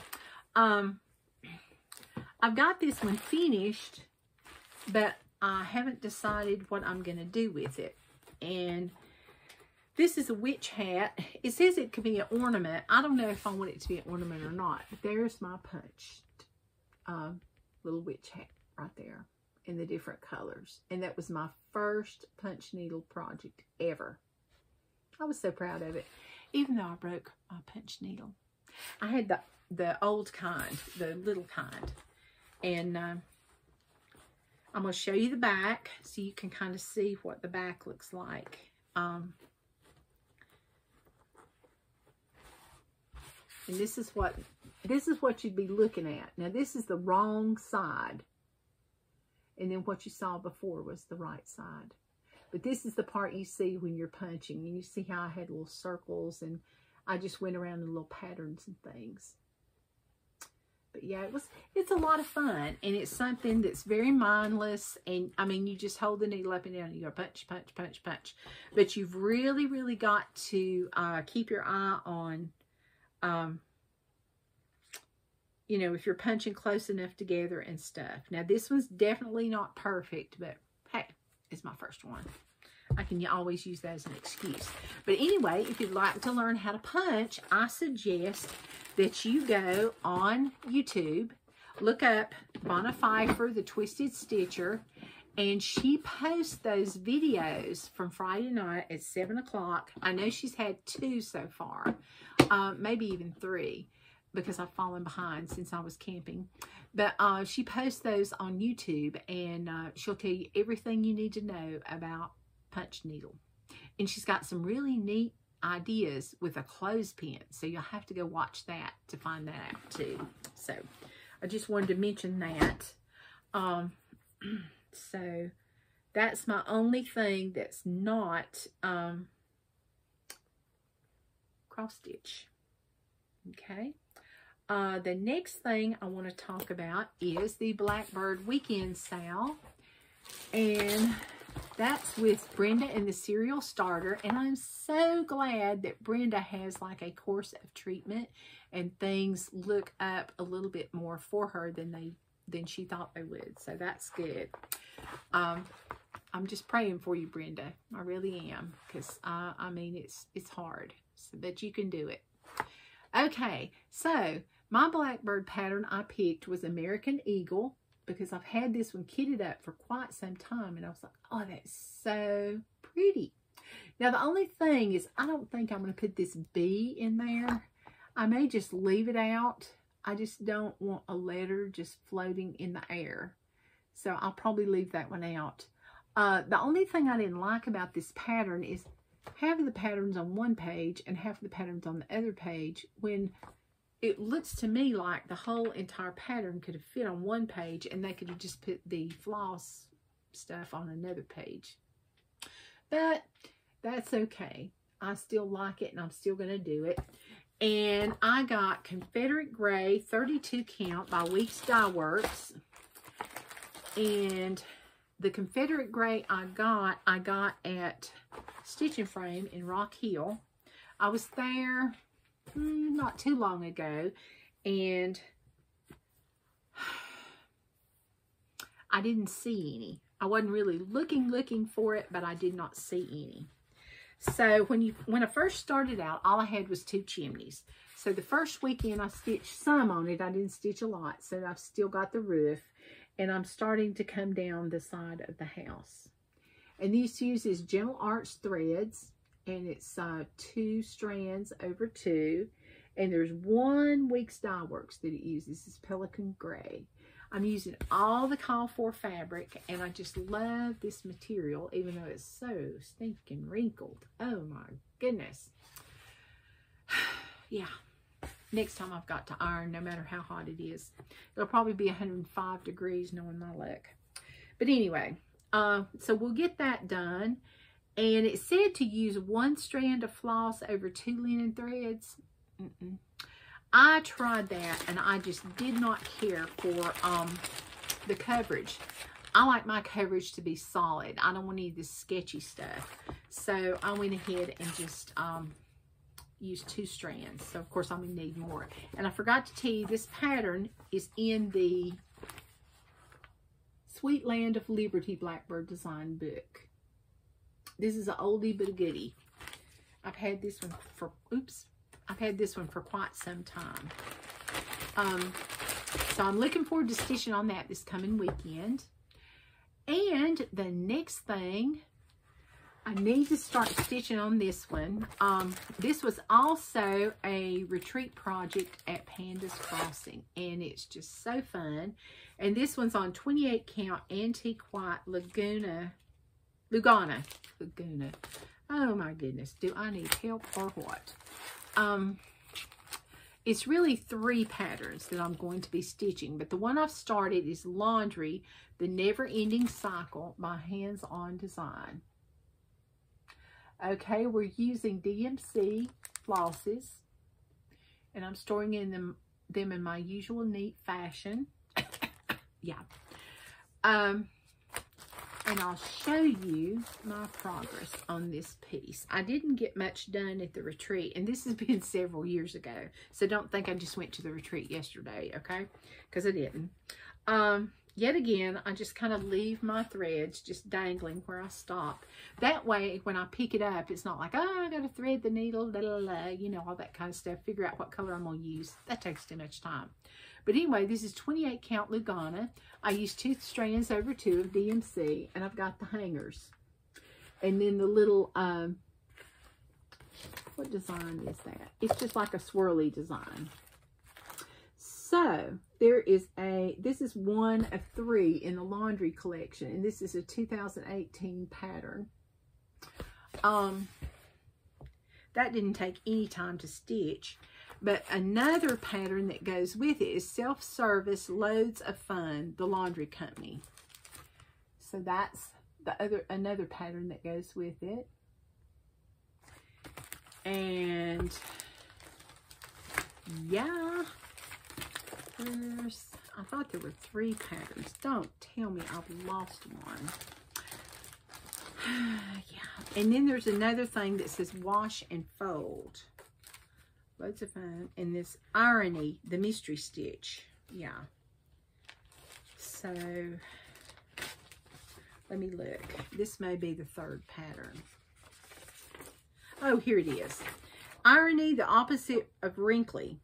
Um, I've got this one finished, but I haven't decided what I'm going to do with it. And this is a witch hat. It says it could be an ornament. I don't know if I want it to be an ornament or not. But there's my punched uh, little witch hat right there in the different colors. And that was my first punch needle project ever. I was so proud of it. Even though I broke my punch needle. I had the, the old kind, the little kind. And... Uh, I'm going to show you the back so you can kind of see what the back looks like. Um, and this is what this is what you'd be looking at. Now this is the wrong side. And then what you saw before was the right side. But this is the part you see when you're punching. And you see how I had little circles and I just went around in little patterns and things. But yeah, it was, it's a lot of fun. And it's something that's very mindless. And I mean, you just hold the needle up and down and you go punch, punch, punch, punch. But you've really, really got to uh, keep your eye on, um, you know, if you're punching close enough together and stuff. Now, this one's definitely not perfect, but hey, it's my first one. I can always use that as an excuse. But anyway, if you'd like to learn how to punch, I suggest that you go on YouTube, look up Vonna Pfeiffer, the Twisted Stitcher, and she posts those videos from Friday night at 7 o'clock. I know she's had two so far, uh, maybe even three, because I've fallen behind since I was camping. But uh, she posts those on YouTube, and uh, she'll tell you everything you need to know about punch needle. And she's got some really neat ideas with a clothespin. So you'll have to go watch that to find that out too. So I just wanted to mention that. Um, <clears throat> so that's my only thing that's not um, cross stitch. Okay. Uh, the next thing I want to talk about is the Blackbird Weekend Sale. And that's with Brenda and the Serial Starter. And I'm so glad that Brenda has like a course of treatment and things look up a little bit more for her than they than she thought they would. So that's good. Um, I'm just praying for you, Brenda. I really am. Because, uh, I mean, it's, it's hard. So, but you can do it. Okay. So, my Blackbird pattern I picked was American Eagle because I've had this one kitted up for quite some time and I was like, oh, that's so pretty. Now, the only thing is I don't think I'm going to put this B in there. I may just leave it out. I just don't want a letter just floating in the air. So I'll probably leave that one out. Uh, the only thing I didn't like about this pattern is half of the patterns on one page and half of the patterns on the other page when it looks to me like the whole entire pattern could have fit on one page and they could have just put the floss stuff on another page. But that's okay. I still like it and I'm still going to do it. And I got Confederate Gray 32 count by Weeks Dye Works. And the Confederate Gray I got, I got at Stitching Frame in Rock Hill. I was there mm, not too long ago, and <sighs> I didn't see any. I wasn't really looking, looking for it, but I did not see any. So when you when I first started out, all I had was two chimneys. So the first weekend I stitched some on it. I didn't stitch a lot, so I've still got the roof. And I'm starting to come down the side of the house. And this uses Gentle Arts threads and it's uh, two strands over two. And there's one Weeks Dye Works that it uses. Is Pelican Gray. I'm using all the call for fabric, and I just love this material, even though it's so stinking wrinkled. Oh my goodness. <sighs> yeah. Next time I've got to iron, no matter how hot it is. It'll probably be 105 degrees, knowing my luck. But anyway, uh, so we'll get that done. And it said to use one strand of floss over two linen threads. Mm -mm. I tried that and I just did not care for um, the coverage. I like my coverage to be solid. I don't want any of this sketchy stuff. So I went ahead and just um, used two strands. So of course I'm to need more. And I forgot to tell you this pattern is in the Sweet Land of Liberty Blackbird Design book. This is an oldie but a goodie. I've had this one for, oops, I've had this one for quite some time. Um, so I'm looking forward to stitching on that this coming weekend. And the next thing, I need to start stitching on this one. Um, this was also a retreat project at Pandas Crossing, and it's just so fun. And this one's on 28 count Antique White Laguna Lugana. Laguna. Oh my goodness. Do I need help or what? Um, it's really three patterns that I'm going to be stitching, but the one I've started is Laundry, the Never Ending Cycle by Hands On Design. Okay, we're using DMC flosses, and I'm storing in them, them in my usual neat fashion. <coughs> yeah. Um, and I'll show you my progress on this piece. I didn't get much done at the retreat, and this has been <laughs> several years ago, so don't think I just went to the retreat yesterday, okay? Because I didn't. Um, yet again, I just kind of leave my threads just dangling where I stop. That way, when I pick it up, it's not like, oh, I got to thread the needle, la, la, la, you know, all that kind of stuff. Figure out what color I'm going to use. That takes too much time. But anyway, this is 28 count Lugana. I used two strands over two of DMC, and I've got the hangers. And then the little, um, what design is that? It's just like a swirly design. So, there is a, this is one of three in the laundry collection, and this is a 2018 pattern. Um, that didn't take any time to stitch. But another pattern that goes with it is Self-Service Loads of Fun, the laundry company. So that's the other another pattern that goes with it. And yeah, there's, I thought there were three patterns. Don't tell me I've lost one. <sighs> yeah. And then there's another thing that says wash and fold. Loads of fun. And this irony, the mystery stitch. Yeah. So, let me look. This may be the third pattern. Oh, here it is. Irony, the opposite of wrinkly.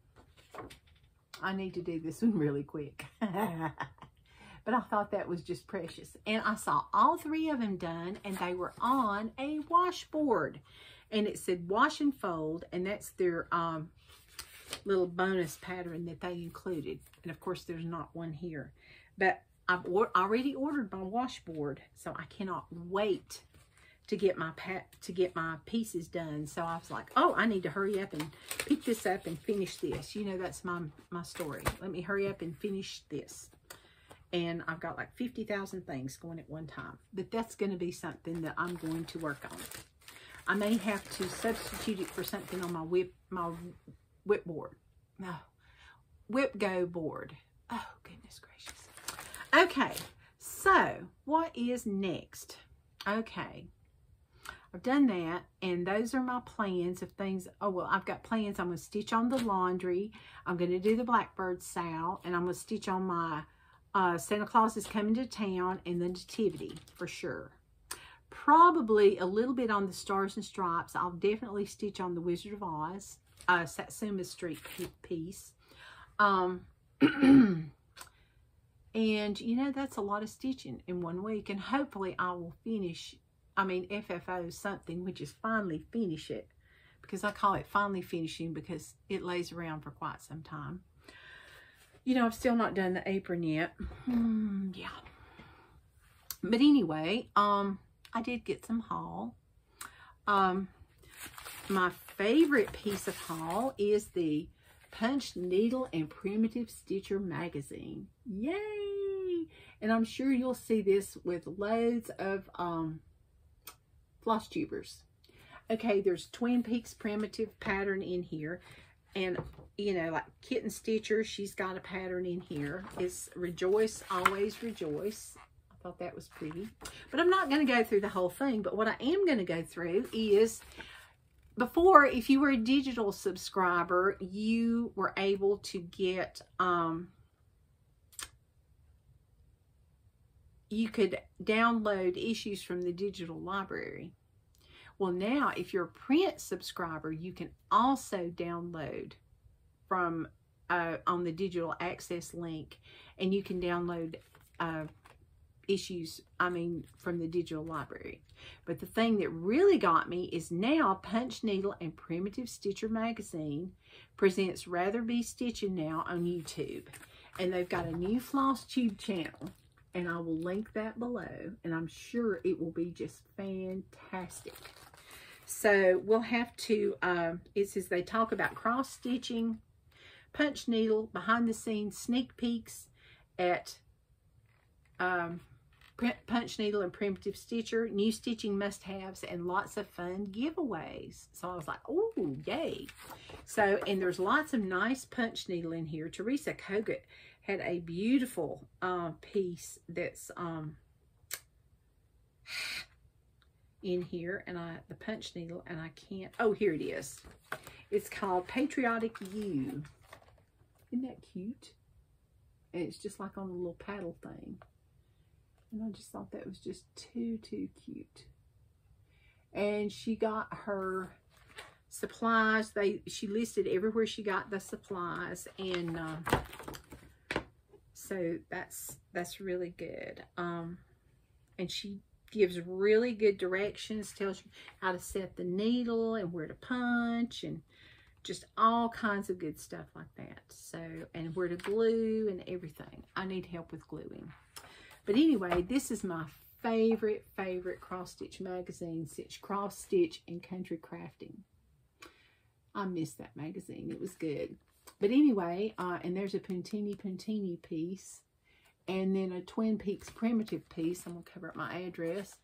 I need to do this <laughs> one really quick. <laughs> but I thought that was just precious. And I saw all three of them done, and they were on a washboard. And it said wash and fold, and that's their um, little bonus pattern that they included. And of course, there's not one here. But I've or already ordered my washboard, so I cannot wait to get my pat to get my pieces done. So I was like, oh, I need to hurry up and pick this up and finish this. You know, that's my my story. Let me hurry up and finish this. And I've got like 50,000 things going at one time. But that's going to be something that I'm going to work on. I may have to substitute it for something on my whip my whip board. No, WIPGO board. Oh, goodness gracious. Okay, so what is next? Okay, I've done that, and those are my plans of things. Oh, well, I've got plans. I'm going to stitch on the laundry. I'm going to do the Blackbird sow, and I'm going to stitch on my uh, Santa Claus is coming to town and the Nativity for sure. Probably a little bit on the Stars and Stripes. I'll definitely stitch on the Wizard of Oz, uh, Satsuma Street piece. Um, <clears throat> and, you know, that's a lot of stitching in one week. And hopefully I will finish I mean, FFO something, which is finally finish it. Because I call it finally finishing because it lays around for quite some time. You know, I've still not done the apron yet. Mm, yeah. But anyway, um, I did get some haul. Um, my favorite piece of haul is the Punch Needle and Primitive Stitcher magazine. Yay! And I'm sure you'll see this with loads of um, floss tubers. Okay, there's Twin Peaks primitive pattern in here. And, you know, like Kitten Stitcher, she's got a pattern in here. It's Rejoice, Always Rejoice. Thought that was pretty. But I'm not going to go through the whole thing. But what I am going to go through is before, if you were a digital subscriber, you were able to get, um, you could download issues from the digital library. Well, now, if you're a print subscriber, you can also download from uh, on the digital access link, and you can download uh, issues, I mean, from the digital library. But the thing that really got me is now Punch Needle and Primitive Stitcher Magazine presents Rather Be Stitching now on YouTube. And they've got a new floss tube channel and I will link that below and I'm sure it will be just fantastic. So we'll have to, uh, it says they talk about cross stitching, punch needle, behind the scenes sneak peeks at um, punch needle and primitive stitcher, new stitching must-haves, and lots of fun giveaways. So I was like, oh, yay. So, and there's lots of nice punch needle in here. Teresa Kogut had a beautiful uh, piece that's um, in here and I the punch needle and I can't oh here it is it's called Patriotic You isn't that cute and it's just like on a little paddle thing and I just thought that was just too too cute. And she got her supplies. They she listed everywhere she got the supplies and uh, so that's that's really good. Um and she gives really good directions tells you how to set the needle and where to punch and just all kinds of good stuff like that. So and where to glue and everything. I need help with gluing but anyway this is my favorite favorite cross stitch magazine stitch cross stitch and country crafting i miss that magazine it was good but anyway, uh, and there's a Puntini Puntini piece. And then a Twin Peaks primitive piece. I'm going to cover up my address.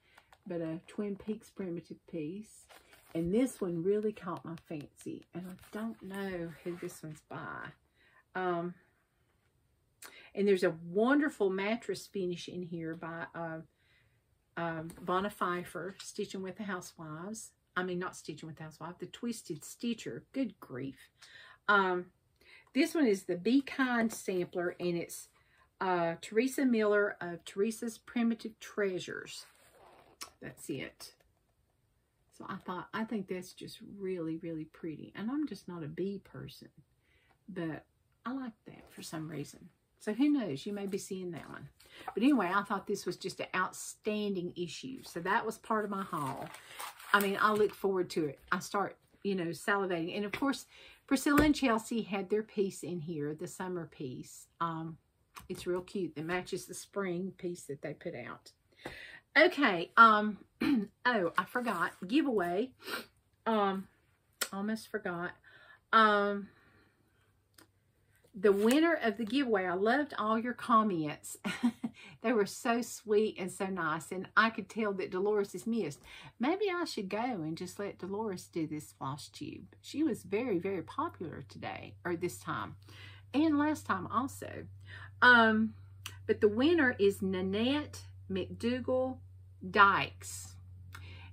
But a Twin Peaks primitive piece. And this one really caught my fancy. And I don't know who this one's by. Um, and there's a wonderful mattress finish in here by uh, Vonna Pfeiffer, Stitching with the Housewives. I mean, not Stitching with the Housewives, the Twisted Stitcher. Good grief. Um, this one is the Be Kind sampler, and it's uh, Teresa Miller of Teresa's Primitive Treasures. That's it. So I thought, I think that's just really, really pretty. And I'm just not a bee person, but I like that for some reason. So who knows, you may be seeing that one. But anyway, I thought this was just an outstanding issue. So that was part of my haul. I mean, I look forward to it. I start, you know, salivating. And of course, Priscilla and Chelsea had their piece in here, the summer piece. Um, it's real cute. It matches the spring piece that they put out. Okay. Um, <clears throat> oh, I forgot. Giveaway. Um, almost forgot. Um, the winner of the giveaway, I loved all your comments. <laughs> they were so sweet and so nice. And I could tell that Dolores is missed. Maybe I should go and just let Dolores do this floss tube. She was very, very popular today, or this time. And last time also. Um, but the winner is Nanette McDougall Dykes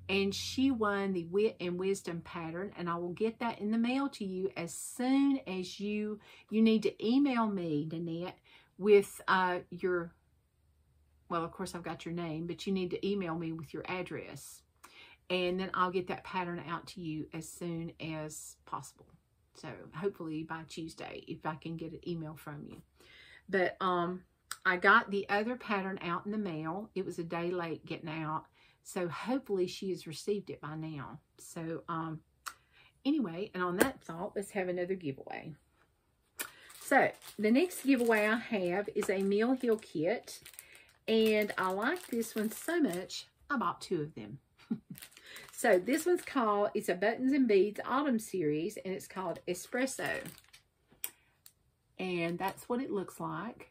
and she won the wit and wisdom pattern and i will get that in the mail to you as soon as you you need to email me Danette with uh, your well of course i've got your name but you need to email me with your address and then i'll get that pattern out to you as soon as possible. So hopefully by tuesday if i can get an email from you. But um i got the other pattern out in the mail. It was a day late getting out so hopefully she has received it by now. So um, anyway, and on that thought, let's have another giveaway. So the next giveaway I have is a Mill Hill kit. And I like this one so much, I bought two of them. <laughs> so this one's called, it's a Buttons and Beads Autumn Series, and it's called Espresso. And that's what it looks like.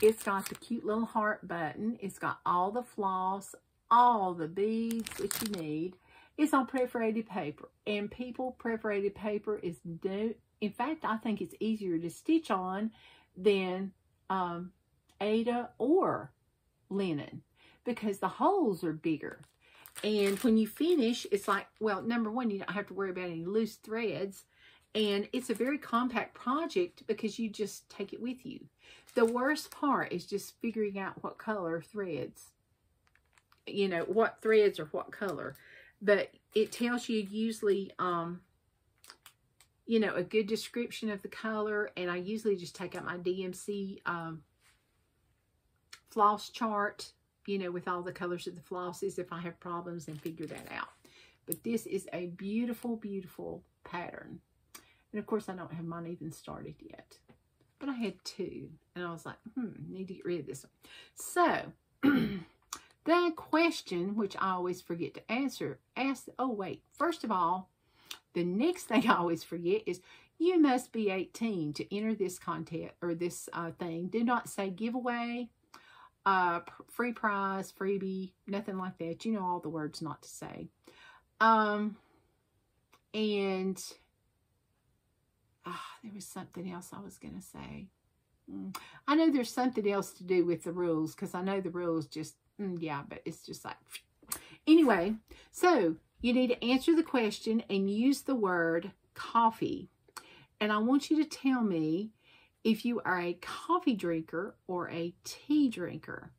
It's got the cute little heart button. It's got all the floss, all the beads that you need. It's on perforated paper. And people, perforated paper is do. In fact, I think it's easier to stitch on than um, Aida or linen because the holes are bigger. And when you finish, it's like, well, number one, you don't have to worry about any loose threads. And it's a very compact project because you just take it with you. The worst part is just figuring out what color threads you know, what threads or what color. But it tells you usually, um, you know, a good description of the color. And I usually just take out my DMC um, floss chart, you know, with all the colors of the flosses if I have problems and figure that out. But this is a beautiful, beautiful pattern. And of course, I don't have mine even started yet. But I had two. And I was like, hmm, need to get rid of this one. So, <clears throat> The question, which I always forget to answer, ask, oh wait, first of all, the next <laughs> thing I always forget is you must be 18 to enter this contest or this uh, thing. Do not say giveaway, uh, free prize, freebie, nothing like that. You know all the words not to say. Um, and ah, there was something else I was going to say. Mm. I know there's something else to do with the rules because I know the rules just Mm, yeah, but it's just like, <sniffs> Anyway, so you need to answer the question and use the word coffee. And I want you to tell me if you are a coffee drinker or a tea drinker.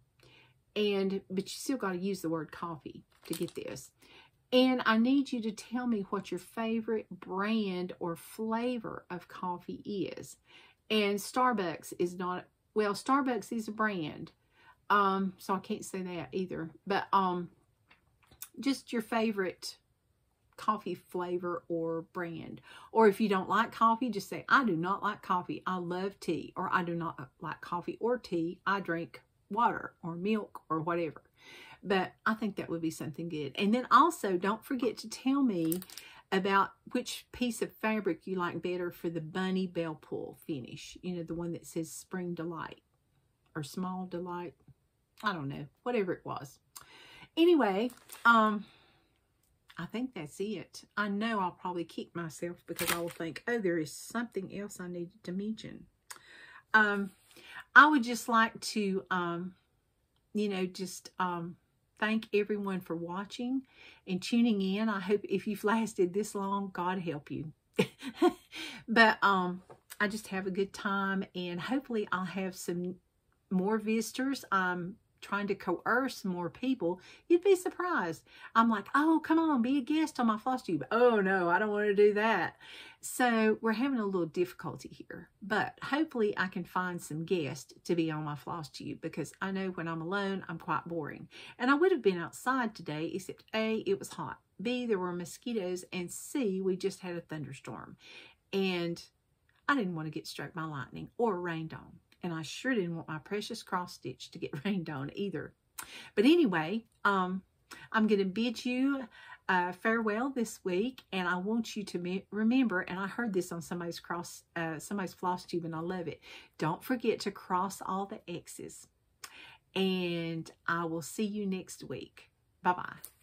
And but you still got to use the word coffee to get this. And I need you to tell me what your favorite brand or flavor of coffee is. And Starbucks is not, well, Starbucks is a brand. Um, so I can't say that either. But um, just your favorite coffee flavor or brand. Or if you don't like coffee, just say, I do not like coffee. I love tea. Or I do not like coffee or tea. I drink water or milk or whatever. But I think that would be something good. And then also, don't forget to tell me about which piece of fabric you like better for the bunny bell pull finish. You know, the one that says Spring Delight or Small Delight. I don't know. Whatever it was. Anyway, um, I think that's it. I know I'll probably kick myself because I will think, oh, there is something else I needed to mention. Um, I would just like to, um, you know, just um, thank everyone for watching and tuning in. I hope if you've lasted this long, God help you. <laughs> but um, I just have a good time and hopefully I'll have some more visitors. Um, trying to coerce more people, you'd be surprised. I'm like, oh, come on, be a guest on my floss tube. Oh, no, I don't want to do that. So we're having a little difficulty here, but hopefully I can find some guests to be on my floss tube because I know when I'm alone, I'm quite boring. And I would have been outside today, except A, it was hot. B, there were mosquitoes. And C, we just had a thunderstorm. And I didn't want to get struck by lightning or rained on. And I sure didn't want my precious cross stitch to get <laughs> rained on either. But anyway, um, I'm going to bid you farewell this week, and I want you to remember, and I heard this on somebody's cross, uh, somebody's floss tube, and I love it. Don't forget to cross all the X's. And I will see you next week. Bye-bye.